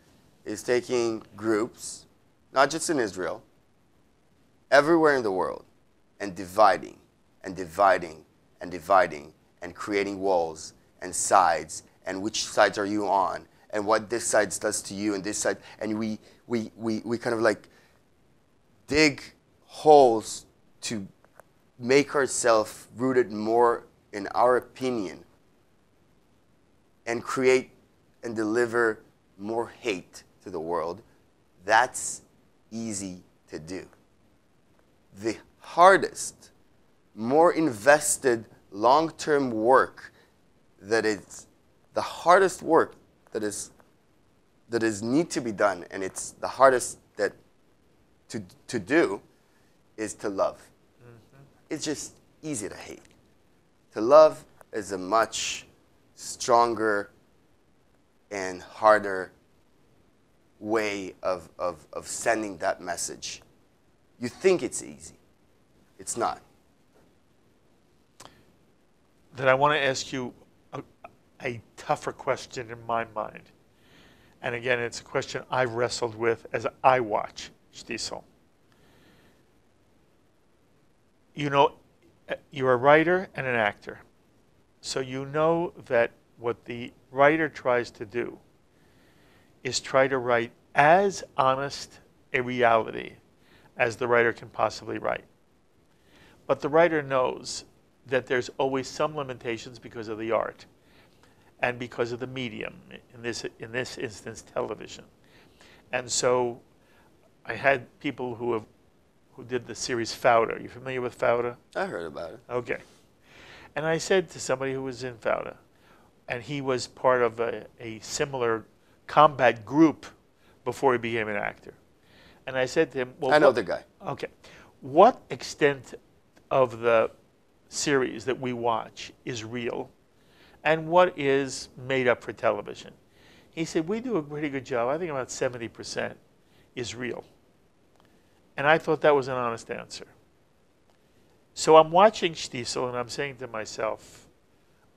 is taking groups, not just in Israel, everywhere in the world, and dividing and dividing and dividing and creating walls and sides and which sides are you on and what this side does to you and this side and we we we, we kind of like dig holes to make ourselves rooted more in our opinion and create and deliver more hate to the world, that's easy to do. The hardest, more invested, long term work that is the hardest work that is that is need to be done and it's the hardest that to, to do is to love. Mm-hmm. It's just easy to hate. To love is a much stronger and harder way of, of, of sending that message. You think it's easy, it's not. that I want to ask you a, a tougher question in my mind. And again, it's a question I've wrestled with as I watch Shtisel. You know, eh, you're a writer and an actor. So you know that what the writer tries to do is try to write as honest a reality as the writer can possibly write. But the writer knows that there's always some limitations because of the art and because of the medium, in this, in this instance, television. And so I had people who have who did the series Fauda. Are you familiar with Fauda? I heard about it. Okay. And I said to somebody who was in Fauda, and he was part of a, a similar combat group before he became an actor. And I said to him, well, I know what- the guy. Okay. What extent of the series that we watch is real and what is made up for television? He said, We do a pretty good job. I think about 70% is real. And I thought that was an honest answer. So I'm watching Shtisel and I'm saying to myself,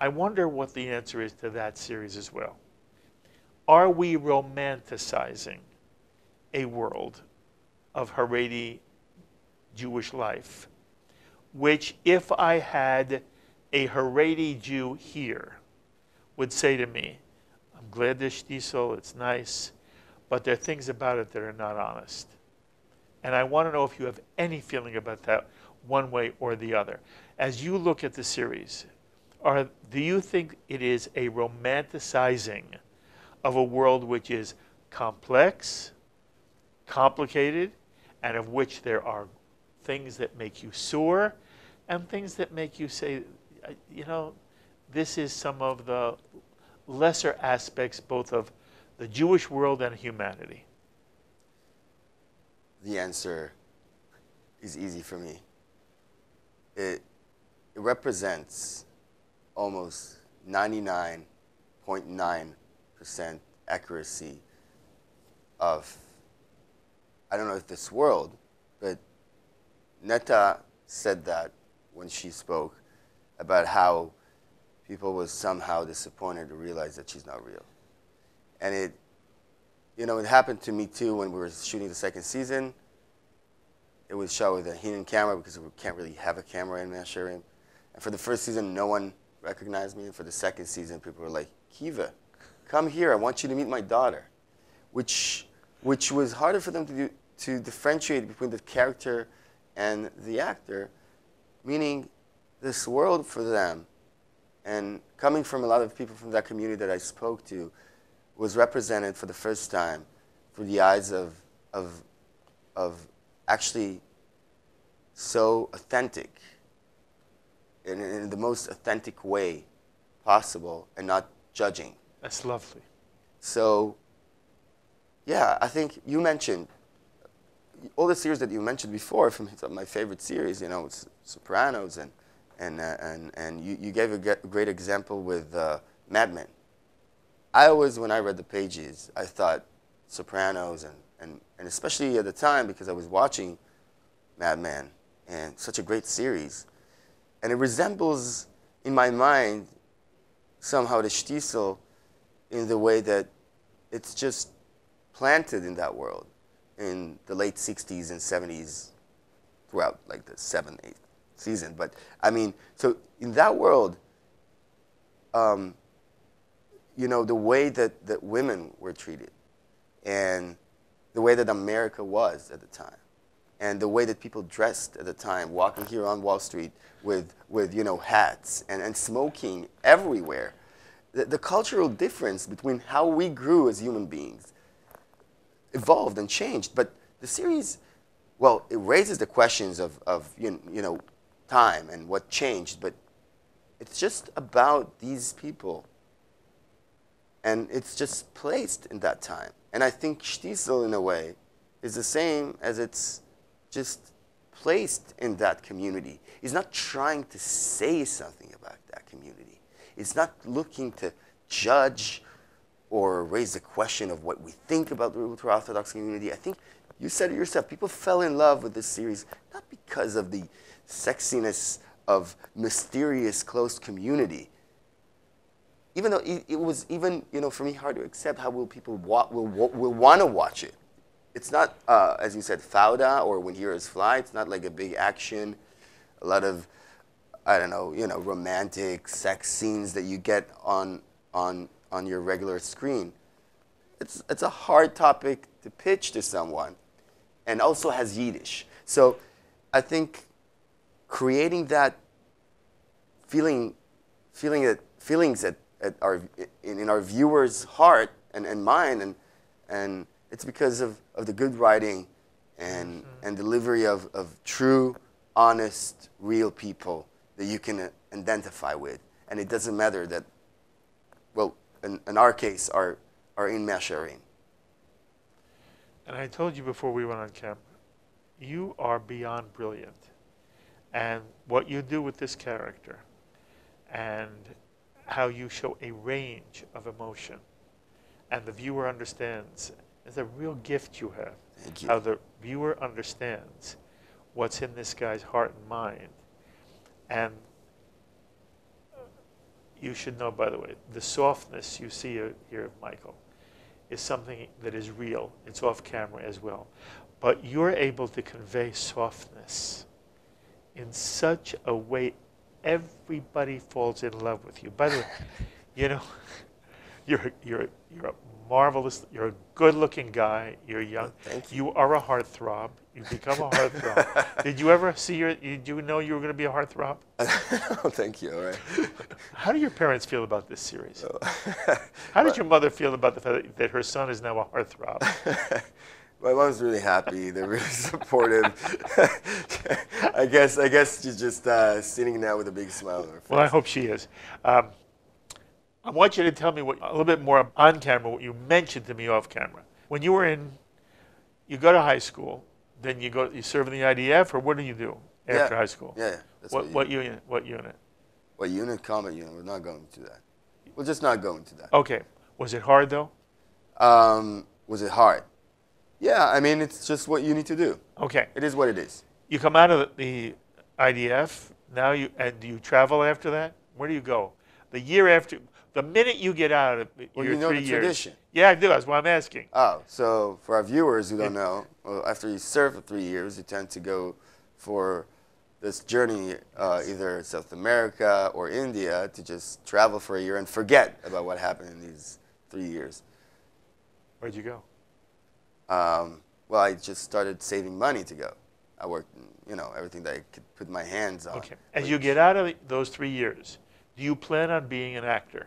I wonder what the answer is to that series as well. Are we romanticizing a world of Haredi Jewish life, which, if I had a Haredi Jew here, would say to me, I'm glad there's Shtisel, it's nice, but there are things about it that are not honest. And I want to know if you have any feeling about that one way or the other. As you look at the series, are, do you think it is a romanticizing of a world which is complex, complicated, and of which there are things that make you sore and things that make you say, you know, this is some of the lesser aspects both of the Jewish world and humanity. The answer is easy for me. It, it represents almost 99.9% accuracy of, I don't know if this world, but Neta said that when she spoke about how people was somehow disappointed to realize that she's not real. And it, you know, it happened to me too when we were shooting the second season. It was shot with a hidden camera because we can't really have a camera in Mea Shearim. And for the first season, no one recognized me. And for the second season, people were like, Kiva, come here. I want you to meet my daughter. Which, which was harder for them to, do, to differentiate between the character and the actor, meaning this world for them, and coming from a lot of people from that community that I spoke to, was represented for the first time through the eyes of, of, of actually so authentic, in, in the most authentic way possible, and not judging. That's lovely. So, yeah, I think you mentioned all the series that you mentioned before from my favorite series, you know, it's Sopranos, and, and, uh, and, and you, you gave a great example with uh, Mad Men. I always, when I read the pages, I thought Sopranos, and, and, and especially at the time because I was watching Mad Men, and such a great series. And it resembles, in my mind, somehow the Shtisel in the way that it's just planted in that world in the late 60s and 70s throughout like the seventh, eighth season. But I mean, so in that world, um, you know, the way that, that women were treated and the way that America was at the time and the way that people dressed at the time, walking here on Wall Street with, with you know, hats and, and smoking everywhere. The, the cultural difference between how we grew as human beings evolved and changed. But the series, well, it raises the questions of, of you, you know, time and what changed, but it's just about these people. And it's just placed in that time. And I think Shtisel, in a way, is the same as it's just placed in that community. He's not trying to say something about that community. He's not looking to judge or raise the question of what we think about the ultra Orthodox community. I think you said it yourself. People fell in love with this series not because of the sexiness of mysterious close community. Even though it, it was even you know for me hard to accept how will people wa- will, will, will want to watch it. It's not uh, as you said Fauda or When Heroes Fly. It's not like a big action, a lot of I don't know you know romantic sex scenes that you get on on on your regular screen. It's, it's a hard topic to pitch to someone and also has Yiddish. So I think creating that feeling, feeling that, feelings at, at our, in, in our viewers' heart and, and mind, and, and it's because of, of the good writing and, and delivery of, of true, honest, real people that you can uh, identify with. And it doesn't matter that, well, in, in our case, are, are in Mea Shearim. And I told you before we went on camera, you are beyond brilliant. And what you do with this character and how you show a range of emotion and the viewer understands is a real gift you have. Thank you. How the viewer understands what's in this guy's heart and mind. And you should know, by the way, the softness you see here of Michael is something that is real. It's off camera as well. But you're able to convey softness in such a way everybody falls in love with you. By the way, you know, you're, you're, you're a marvelous, you're a good looking guy, you're young. Thank you. you are a heartthrob. You become a heartthrob. did you ever see your, did you know you were going to be a heartthrob? oh, thank you. All right. How do your parents feel about this series? Oh. How did your mother feel about the fact that her son is now a heartthrob? My mom's really happy. They're really supportive. I guess I guess she's just uh, sitting there with a big smile on her face. Well, I hope she is. Um, I want you to tell me what, a little bit more on camera what you mentioned to me off camera. When you were in, you go to high school, then you go, you serve in the IDF, or what do you do after Yeah. high school? Yeah, yeah. That's What, you- what unit? What unit? What unit? Combat unit. We're not going to that. We're just not going to that. Okay. Was it hard though? Um, was it hard? Yeah, I mean, it's just what you need to do. Okay. It is what it is. You come out of the IDF now. You and do you travel after that? Where do you go? The year after, the minute you get out of Well, your you know three the years. tradition. Yeah, I do. That's why I'm asking. Oh, so for our viewers who don't know, well, after you serve for three years, you tend to go for this journey, uh, either South America or India, to just travel for a year and forget about what happened in these three years. Where'd you go? Um, well, I just started saving money to go. I worked, you know, everything that I could put my hands on. Okay. As you get out of those three years, do you plan on being an actor?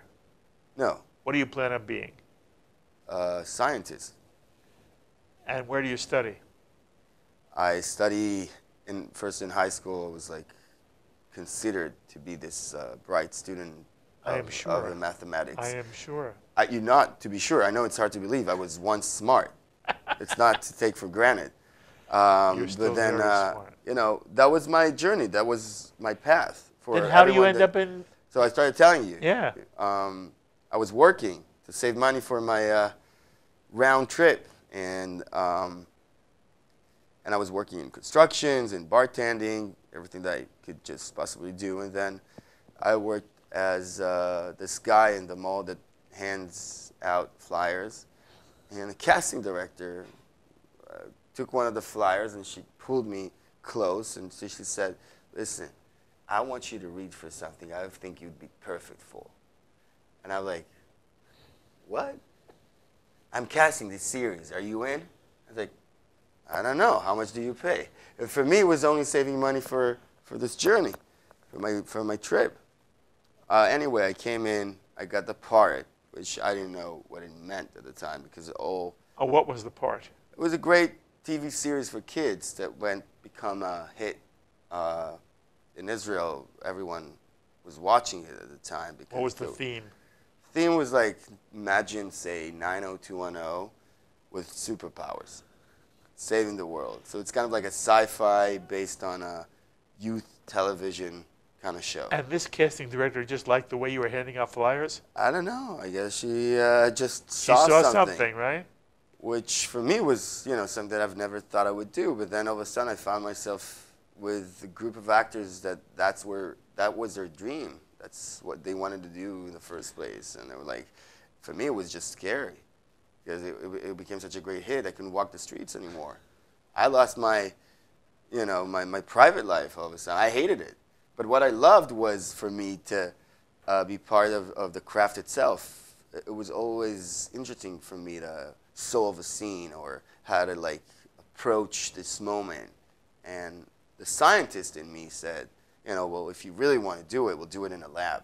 No, What do you plan on being? uh, scientist. And where do you study? I study in first in high school. I was like considered to be this uh, bright student of, I am sure. of the mathematics. I am sure. I, you not to be sure. I know it's hard to believe. I was once smart. It's not to take for granted. Um, You're still but then, very uh, smart. you know, that was my journey. That was my path. For Then how do you end that- up in? So I started telling you. Yeah. Um, I was working to save money for my uh, round trip, and um, and I was working in constructions and bartending, everything that I could just possibly do. And then I worked as uh, this guy in the mall that hands out flyers, and the casting director uh, took one of the flyers and she pulled me close and so she said, "Listen, I want you to read for something I think you'd be perfect for." And I'm like, "What? I'm casting this series. Are you in?" I was like, "I don't know. How much do you pay?" And for me, it was only saving money for for this journey, for my for my trip. Uh, anyway, I came in. I got the part, which I didn't know what it meant at the time because it all Oh, what was the part? it was a great TV series for kids that went become a hit uh, in Israel. Everyone was watching it at the time because What was the theme? theme was like imagine say 90210 with superpowers, saving the world. So it's kind of like a sci-fi based on a youth television kind of show. And this casting director just liked the way you were handing out flyers. I don't know. I guess she uh, just She saw, saw something. something, right? which for me was you know something that I've never thought I would do. But then all of a sudden, I found myself with a group of actors that that's where that was their dream. That's what they wanted to do in the first place, and they were like, for me, it was just scary because it, it, it became such a great hit. I couldn't walk the streets anymore. I lost my, you know, my, my private life all of a sudden. I hated it. But what I loved was for me to uh, be part of, of the craft itself. It was always interesting for me to solve a scene or how to like approach this moment. And the scientist in me said, you know, well, if you really want to do it, we'll do it in a lab.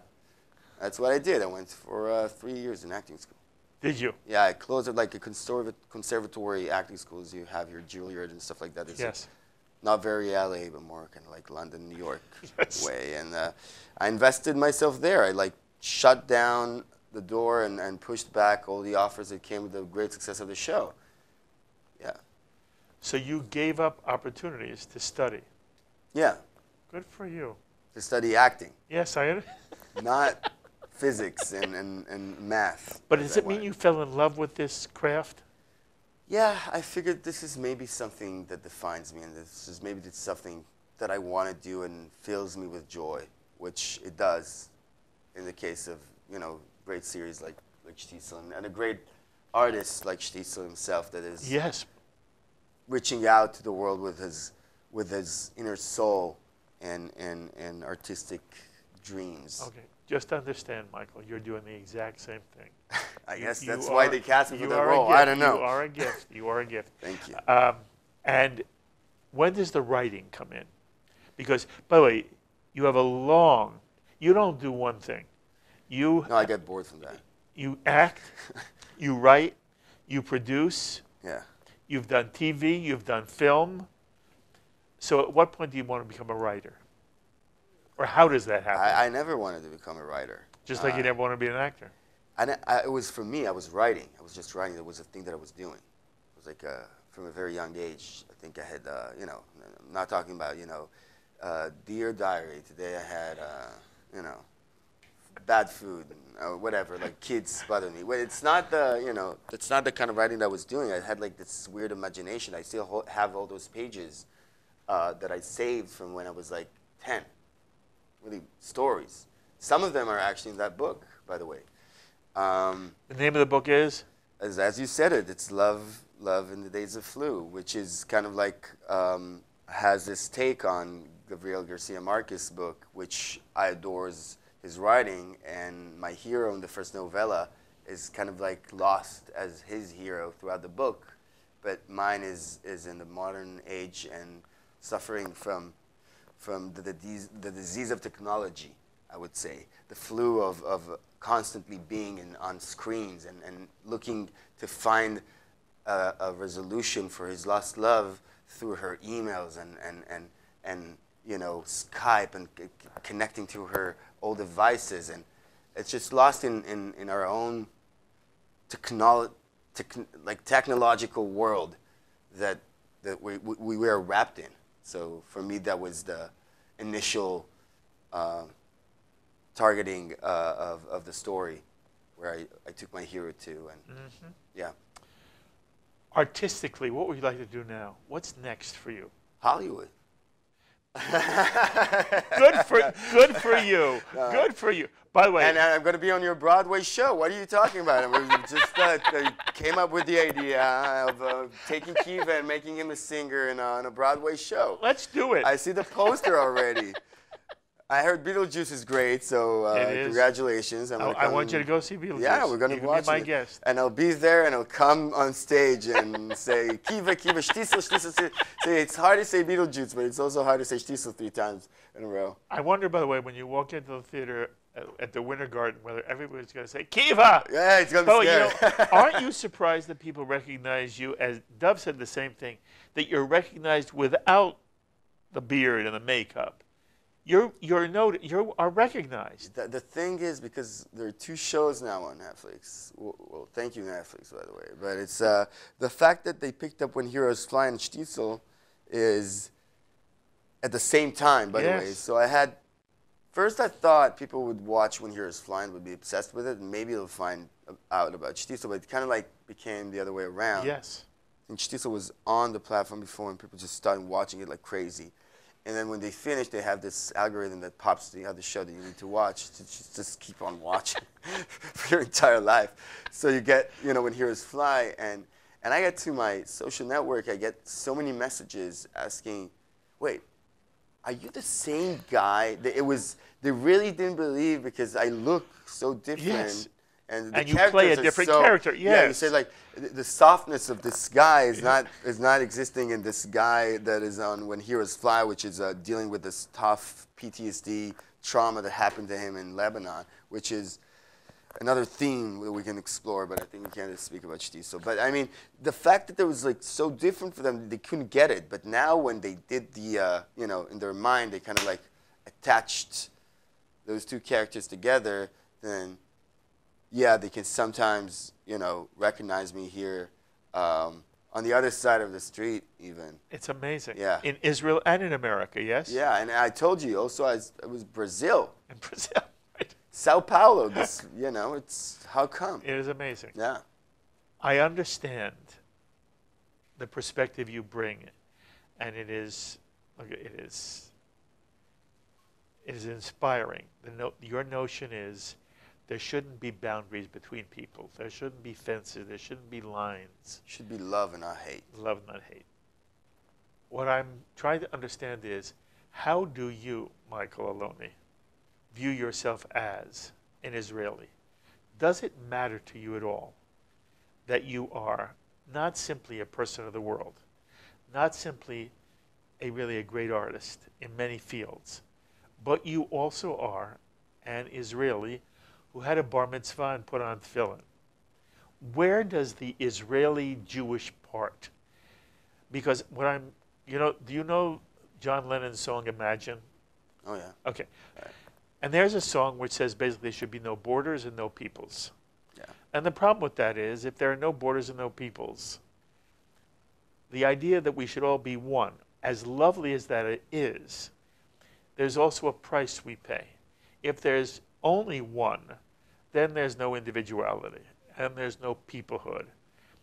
That's what I did. I went for uh, three years in acting school. Did you? Yeah, I closed it like a conserva- conservatory acting schools. You have your Juilliard and stuff like that. Yes. Not very LA, but more kind of like London, New York Yes. way. And uh, I invested myself there. I like shut down the door and, and pushed back all the offers that came with the great success of the show. Yeah. So you gave up opportunities to study. Yeah. Good for you. To study acting, Yes, I. not physics and, and, and math. But does it mean you fell in love with this craft? Yeah, I figured this is maybe something that defines me, and this is maybe it's something that I want to do and fills me with joy, which it does, in the case of you know great series like like Shtisel and, and a great artist like Shtisel himself that is Yes. reaching out to the world with his with his inner soul and and, and artistic dreams. Okay. Just understand, Michael, you're doing the exact same thing. I You- guess you that's why they cast me for that role. I don't know. You are a gift. You are a gift. Thank you. Um, and when does the writing come in? Because, by the way, you have a long. You don't do one thing. You No, I get bored from that. you act, you write, you produce. Yeah. You've done TV. You've done film. So, at what point do you want to become a writer? Or how does that happen? I, I never wanted to become a writer. Just like you Uh, never want to be an actor. I, I, it was for me. I was writing. I was just writing. It was a thing that I was doing. It was like uh, from a very young age. I think I had, uh, you know, I'm not talking about, you know, uh, dear diary. Today I had, uh, you know, bad food or whatever. Like kids bother me. Well, it's not the, you know, it's not the kind of writing that I was doing. I had like this weird imagination. I still have all those pages uh, that I saved from when I was like 10. Really stories. Some of them are actually in that book, by the way. Um, The name of the book is as, as you said it, it's love, love in the days of flu, which is kind of like um, has this take on Gabriel Garcia Marquez' book, which I adores his writing, and my hero in the first novella is kind of like lost as his hero throughout the book, but mine is is in the modern age and suffering from from the, the, the disease of technology, I would say, the flu of, of constantly being in, on screens and, and looking to find a, a resolution for his lost love through her emails and, and, and, and you know, Skype and connecting to her old devices. And it's just lost in, in, in our own technolo- techn- like technological world that, that we, we, we were wrapped in. So for me, that was the initial uh, targeting uh, of, of the story where I, I took my hero to. And yeah, artistically. What would you like to do now? What's next for you? Hollywood. Good for good for you. Good for you. By the way, And I'm going to be on your Broadway show. What are you talking about? We just uh, uh, came up with the idea of uh, taking Kiva and making him a singer in, uh, in a Broadway show. let's do it. I see the poster already. I heard Beetlejuice is great, so uh, It is. congratulations. I, I want you to go see Beetlejuice. Yeah, we're you can watch be my it. guest. And I'll be there, and I'll come on stage and say Kiva, Kiva, Shtisel. Shtisel." See, it's hard to say Beetlejuice, but it's also hard to say Shtisel three times in a row. I wonder, by the way, when you walk into the theater at, at the Winter Garden, whether everybody's going to say Kiva. Yeah, it's gonna be Oh, you know, scary. aren't you surprised that people recognize you? As Dov said the same thing, that you're recognized without the beard and the makeup. You're you're noted. You are recognized. the, the thing is, because there are two shows now on Netflix. Well, well thank you, Netflix, by the way. But it's uh, the fact that they picked up When Heroes Fly and Shtisel is at the same time, by the way. So I had first I thought people would watch When Heroes Fly and would be obsessed with it, and maybe they'll find out about Shtisel. But it kind of like became the other way around. Yes. And Shtisel was on the platform before, and people just started watching it like crazy. And then when they finish, they have this algorithm that pops the other show that you need to watch to just, keep on watching for your entire life. So you get, you know, when Heroes Fly, and and I get to my social network, I get so many messages asking, "Wait, are you the same guy?" It was they really didn't believe because I look so different. Yes. And, the And you play a different so- character, Yeah, you say like the the softness of this guy is not is not existing in this guy that is on When Heroes Fly, which is uh, dealing with this tough PTSD trauma that happened to him in Lebanon, which is another theme that we can explore, but I think we can't just speak about Shtisel. But I mean, the fact that it was like so different for them, they couldn't get it. But now when they did the, uh, you know, in their mind, they kind of like attached those two characters together, then yeah, they can sometimes, you know, recognize me here um, on the other side of the street, even. It's amazing. Yeah. In Israel and in America, yes? Yeah, and I told you also, I was, it was Brazil, In Brazil. Right. Sao Paulo. This, you know, it's how come? It is amazing. Yeah. I understand the perspective you bring, and it is, look, it is, it is inspiring. The no, your notion is there shouldn't be boundaries between people. There shouldn't be fences. There shouldn't be lines. Should be love and not hate. Love, and not hate. What I'm trying to understand is how do you, Michael Aloni, view yourself as an Israeli? Does it matter to you at all that you are not simply a person of the world, not simply a really a great artist in many fields, but you also are an Israeli who had a bar mitzvah and put on tefillin? Where does the Israeli Jewish part? Because what I'm, you know, do you know John Lennon's song Imagine? Oh yeah. Okay. And there's a song which says basically there should be no borders and no peoples. Yeah. And the problem with that is if there are no borders and no peoples, the idea that we should all be one, as lovely as that it is, there's also a price we pay. If there's only one, then there's no individuality and there's no peoplehood.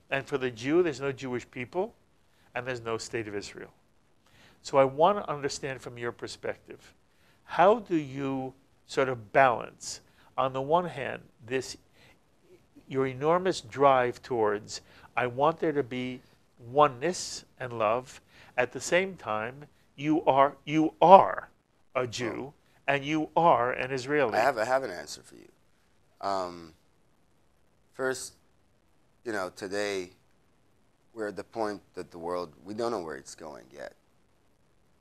And for the Jew, there's no Jewish people and there's no state of Israel. So I want to understand from your perspective how do you sort of balance, on the one hand, this your enormous drive towards I want there to be oneness and love. At the same time, you are you are a Jew oh. and you are an Israeli. I have, I have an answer for you. Um, first, you know, today we're at the point that the world, we don't know where it's going yet.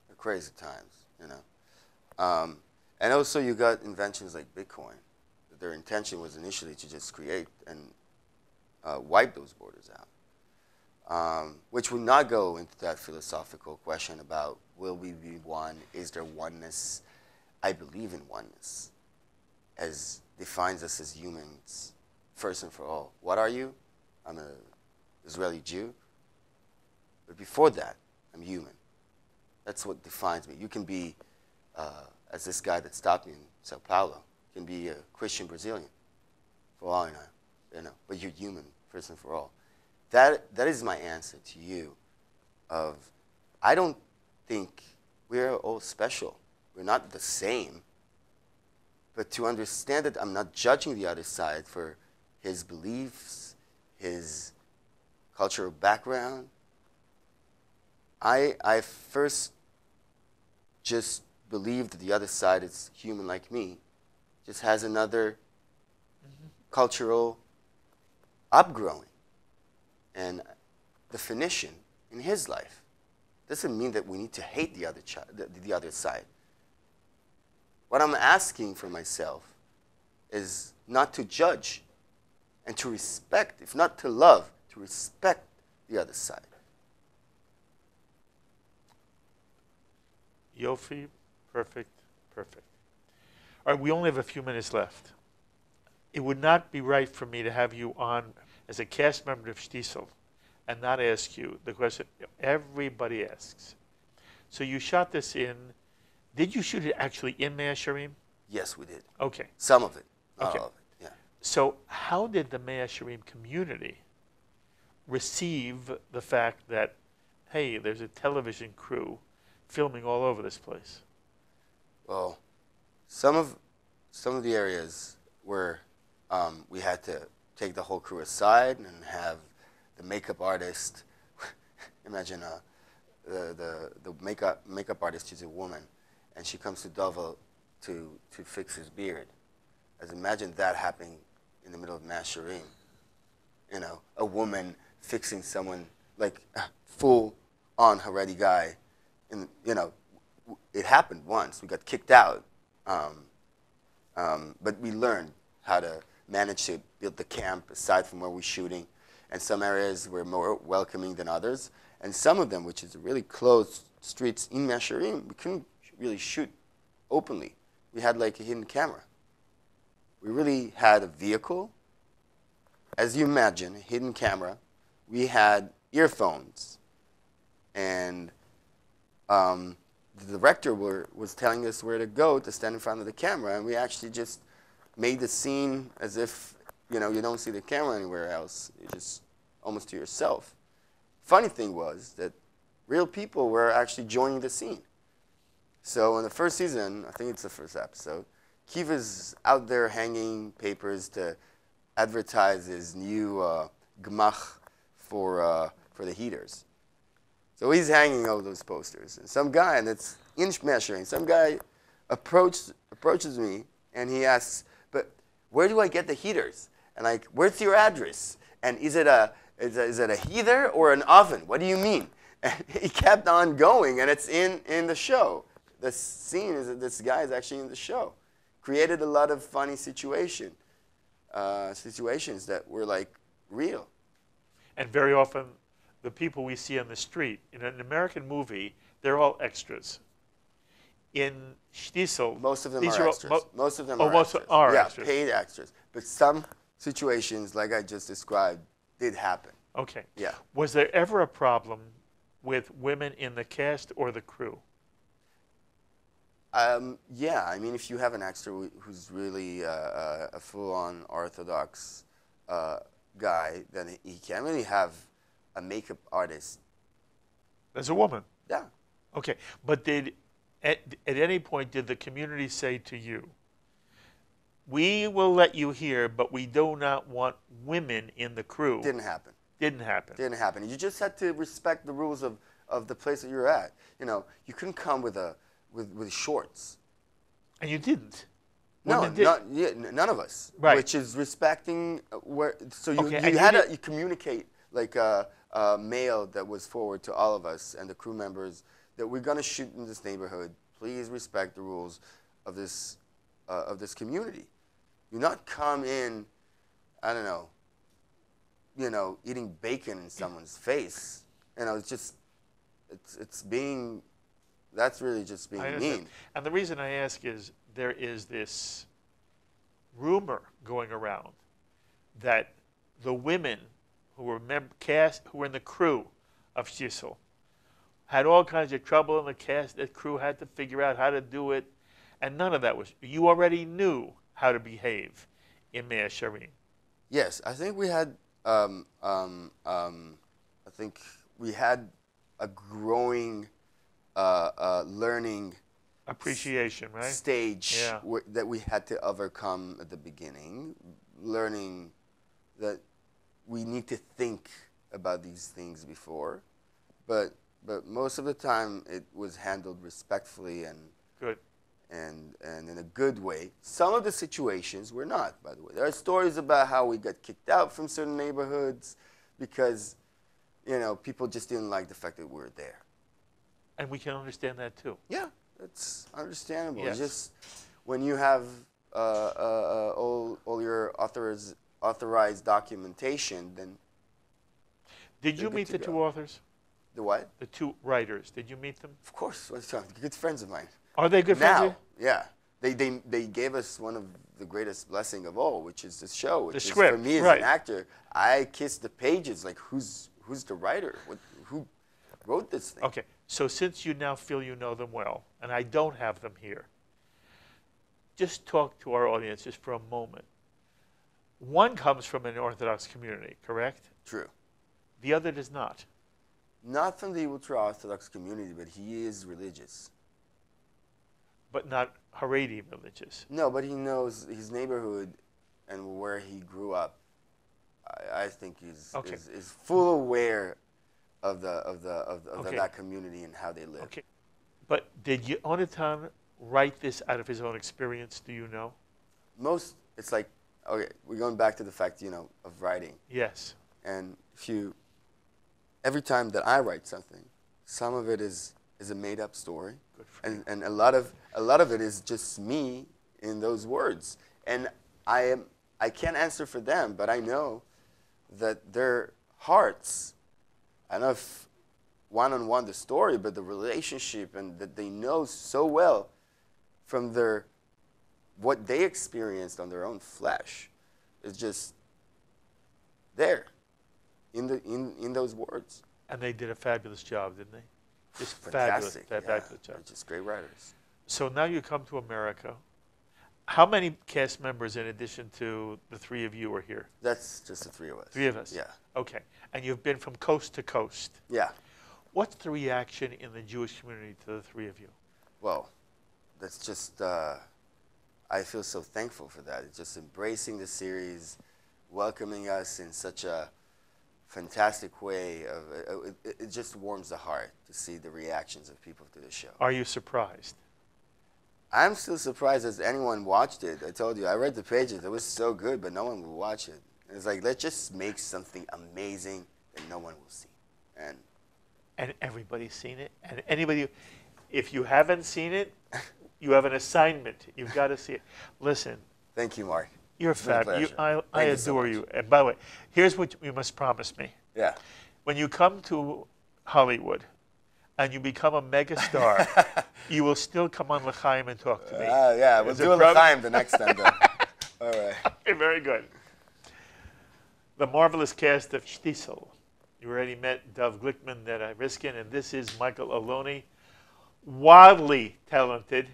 They're crazy times, you know. Um, and also, you got inventions like Bitcoin. Their intention was initially to just create and uh, wipe those borders out, um, which would not go into that philosophical question about will we be one? Is there oneness? I believe in oneness as defines us as humans first and for all. What are you? I'm an Israeli Jew. But before that, I'm human. That's what defines me. You can be, uh, as this guy that stopped me in Sao Paulo, can be a Christian Brazilian, for all I know, you know. But you're human first and for all. That that is my answer to you. Of, I don't think we're all special. We're not the same. But to understand that I'm not judging the other side for his beliefs, his cultural background, I, I first just believe that the other side is human like me, just has another cultural upgrowing and definition in his life. Doesn't mean that we need to hate the other, the, the other side. What I'm asking for myself is not to judge and to respect, if not to love, to respect the other side. Yofi, perfect, perfect. All right, we only have a few minutes left. It would not be right for me to have you on as a cast member of Shtisel and not ask you the question everybody asks. So you shot this in, did you shoot it actually in Mea Shearim? Yes, we did. Okay. Some of it. Okay. all of it. Yeah. So how did the Mea Shearim community receive the fact that, hey, there's a television crew filming all over this place? Well, some of some of the areas where um, we had to take the whole crew aside and have the makeup artist. imagine uh, the, the the makeup makeup artist is a woman, and she comes to Dovel to to fix his beard. As imagine that happening in the middle of Mea Shearim. You know, a woman fixing someone like full on Haredi guy, and you know, it happened once. We got kicked out, um, um, but we learned how to manage to build the camp aside from where we're shooting. And some areas were more welcoming than others. And some of them, which is really closed streets in Mea Shearim, we couldn't really shoot openly. We had like a hidden camera. We really had a vehicle, as you imagine, a hidden camera. We had earphones, and um, the director were, was telling us where to go to stand in front of the camera, and we actually just made the scene as if you know you don't see the camera anywhere else. You just almost to yourself. Funny thing was that real people were actually joining the scene. So in the first season, I think it's the first episode, Kiva's out there hanging papers to advertise his new uh, gmach for, uh, for the heaters. So he's hanging all those posters. And some guy, and it's in Mea Shearim, some guy approached, approaches me and he asks, but where do I get the heaters? And like, where's your address? And is it a, is, a, is it a heater or an oven? What do you mean? And he kept on going, and it's in, in the show. The scene is that this guy is actually in the show. Created a lot of funny situation, uh, situations that were like real. And very often, the people we see on the street in an American movie, they're all extras. In Shtisel, Most of them are all- extras. mo- most of them oh, are most extras. are yeah, extras. paid extras. But some situations, like I just described, did happen. Okay. Yeah. Was there ever a problem with women in the cast or the crew? Um, yeah, I mean, if you have an actor who's really uh, uh, a full-on Orthodox uh, guy, then he- can't really have a makeup artist. As a woman? Yeah. Okay. But did at, at any point did the community say to you, "We will let you here, but we do not want women in the crew"? Didn't happen. Didn't happen. Didn't happen. You just had to respect the rules of, of the place that you're at. You know, you couldn't come with a with, with shorts. And you didn't. No, did. not, yeah, none of us. Right. Which is respecting uh, where. So you, Okay, you had to you communicate like a, a mail that was forward to all of us and the crew members that we're gonna shoot in this neighborhood. Please respect the rules of this uh, of this community. Do not come in. I don't know. You know, eating bacon in someone's face. You know, it's just it's it's being. That's really just being mean. And the reason I ask is there is this rumor going around that the women who were cast, who were in the crew of Shtisel had all kinds of trouble in the cast. The crew had to figure out how to do it, and none of that was. You already knew how to behave in Mea Shearim. Yes, I think we had. Um, um, um, I think we had a growing uh, uh, learning Appreciation, right? stage Yeah. wh- that we had to overcome at the beginning. Learning that we need to think about these things before, but but most of the time it was handled respectfully and Good. and, and in a good way. Some of the situations were not, by the way. There are stories about how we got kicked out from certain neighborhoods because, you know, people just didn't like the fact that we were there. And we can understand that too. Yeah, that's understandable. Yes. It's just when you have uh, uh, uh, all, all your authors, authorized documentation, then Did you meet the go. two authors, the what? the two writers? Did you meet them? Of course, good friends of mine. Are they good friends? now, of you? yeah, they, they they gave us one of the greatest blessing of all, which is this show. Which is script, for me as right. an actor, I kiss the pages. Like who's who's the writer? What, who wrote this thing? Okay, so since you now feel you know them well, and I don't have them here, just talk to our audience just for a moment. One comes from an Orthodox community, correct? True. The other does not. Not from the ultra orthodox community, but he is religious. but not Haredi religious. No, but he knows his neighborhood and where he grew up. I, I think he's Okay. is, is full aware of the of the of, the, of Okay. that community and how they live. Okay, but did Yonatan write this out of his own experience? Do you know? Most it's like okay, we're going back to the fact you know of writing, Yes. and if you every time that I write something, some of it is is a made up story, Good for and and a lot of a lot of it is just me in those words, and I am I can't answer for them, but I know that their hearts, I don't know if one on one the story, but the relationship and that they know so well from their what they experienced on their own flesh is just there in the in, in those words. And they did a fabulous job, didn't they? Just Fantastic. fabulous, yeah. fabulous job. They're just great writers. So now you come to America. How many cast members, in addition to the three of you, are here? That's just the three of us. Three of us. Yeah. Okay. And you've been from coast to coast. Yeah. What's the reaction in the Jewish community to the three of you? Well, that's just, uh, I feel so thankful for that. It's just embracing the series, welcoming us in such a fantastic way. Of uh, it, it, it just warms the heart to see the reactions of people to the show. Are you surprised? I'm still surprised as anyone watched it. I told you, I read the pages. It was so good, but no one will watch it. It's like, let's just make something amazing that no one will see. And And everybody's seen it. And anybody, if you haven't seen it, you have an assignment. You've got to see it. Listen, thank you, Mark. you're It's fab. You. I, I Thank you so adore you. And by the way, here's what you must promise me. Yeah. When you come to Hollywood and you become a megastar, you will still come on L'Chayim and talk to me. Uh, yeah, we'll do time the next time. Then. All right. Okay, very good. The marvelous cast of Shtisel. You already met Dov Glickman, Neta Riskin, and this is Michael Aloni. Wildly talented,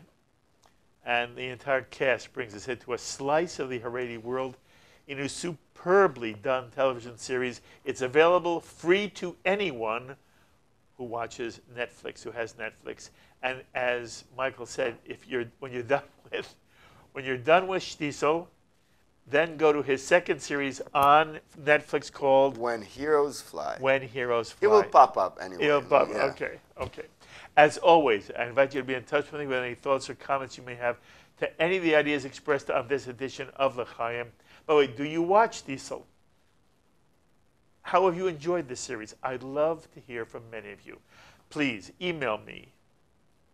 and the entire cast brings us into a slice of the Haredi world in a superbly done television series. It's available free to anyone who watches Netflix, who has Netflix. And as Michael said, if you're when you're done with when you're done with Shtisel, then go to his second series on Netflix called When heroes fly. When Heroes Fly. it will pop up anyway. It'll pop- Yeah. Okay, okay. As always, I invite you to be in touch with me with any thoughts or comments you may have to any of the ideas expressed on this edition of L'Chayim. By the way, do you watch Shtisel? How have you enjoyed this series? I'd love to hear from many of you. Please email me,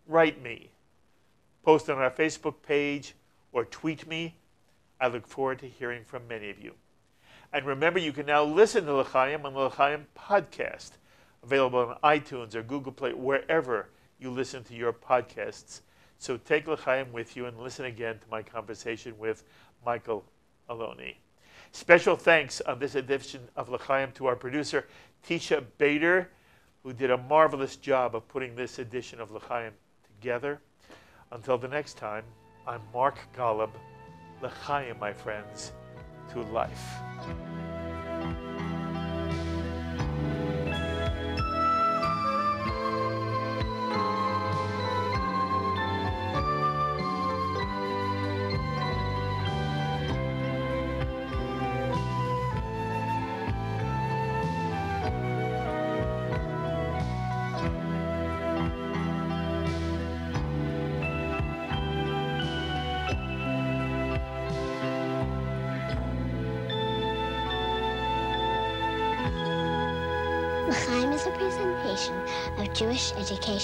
write me, post on our Facebook page, or tweet me. I look forward to hearing from many of you. And remember, you can now listen to L'Chayim on the L'Chayim podcast, available on iTunes or Google Play, wherever you listen to your podcasts. So take L'Chayim with you and listen again to my conversation with Michael Aloni. Special thanks on this edition of L'Chayim to our producer, Tisha Bader, who did a marvelous job of putting this edition of L'chaim together. Until the next time, I'm Mark Golub. L'chaim, my friends, to life.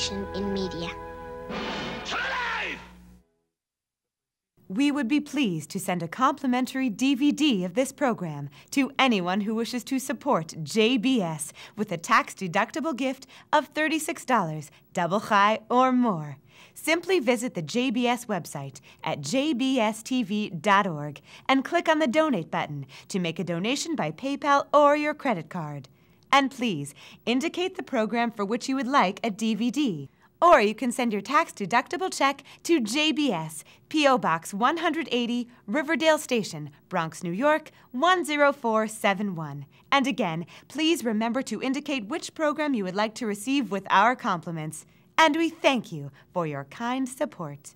In media. We would be pleased to send a complimentary DVD of this program to anyone who wishes to support JBS with a tax deductible gift of $36, double chai or more. Simply visit the JBS website at jbstv.org and click on the donate button to make a donation by PayPal or your credit card. And please indicate the program for which you would like a DVD. Or you can send your tax deductible check to JBS, P.O. Box 180, Riverdale Station, Bronx, New York 10471. And again, please remember to indicate which program you would like to receive with our compliments. And we thank you for your kind support.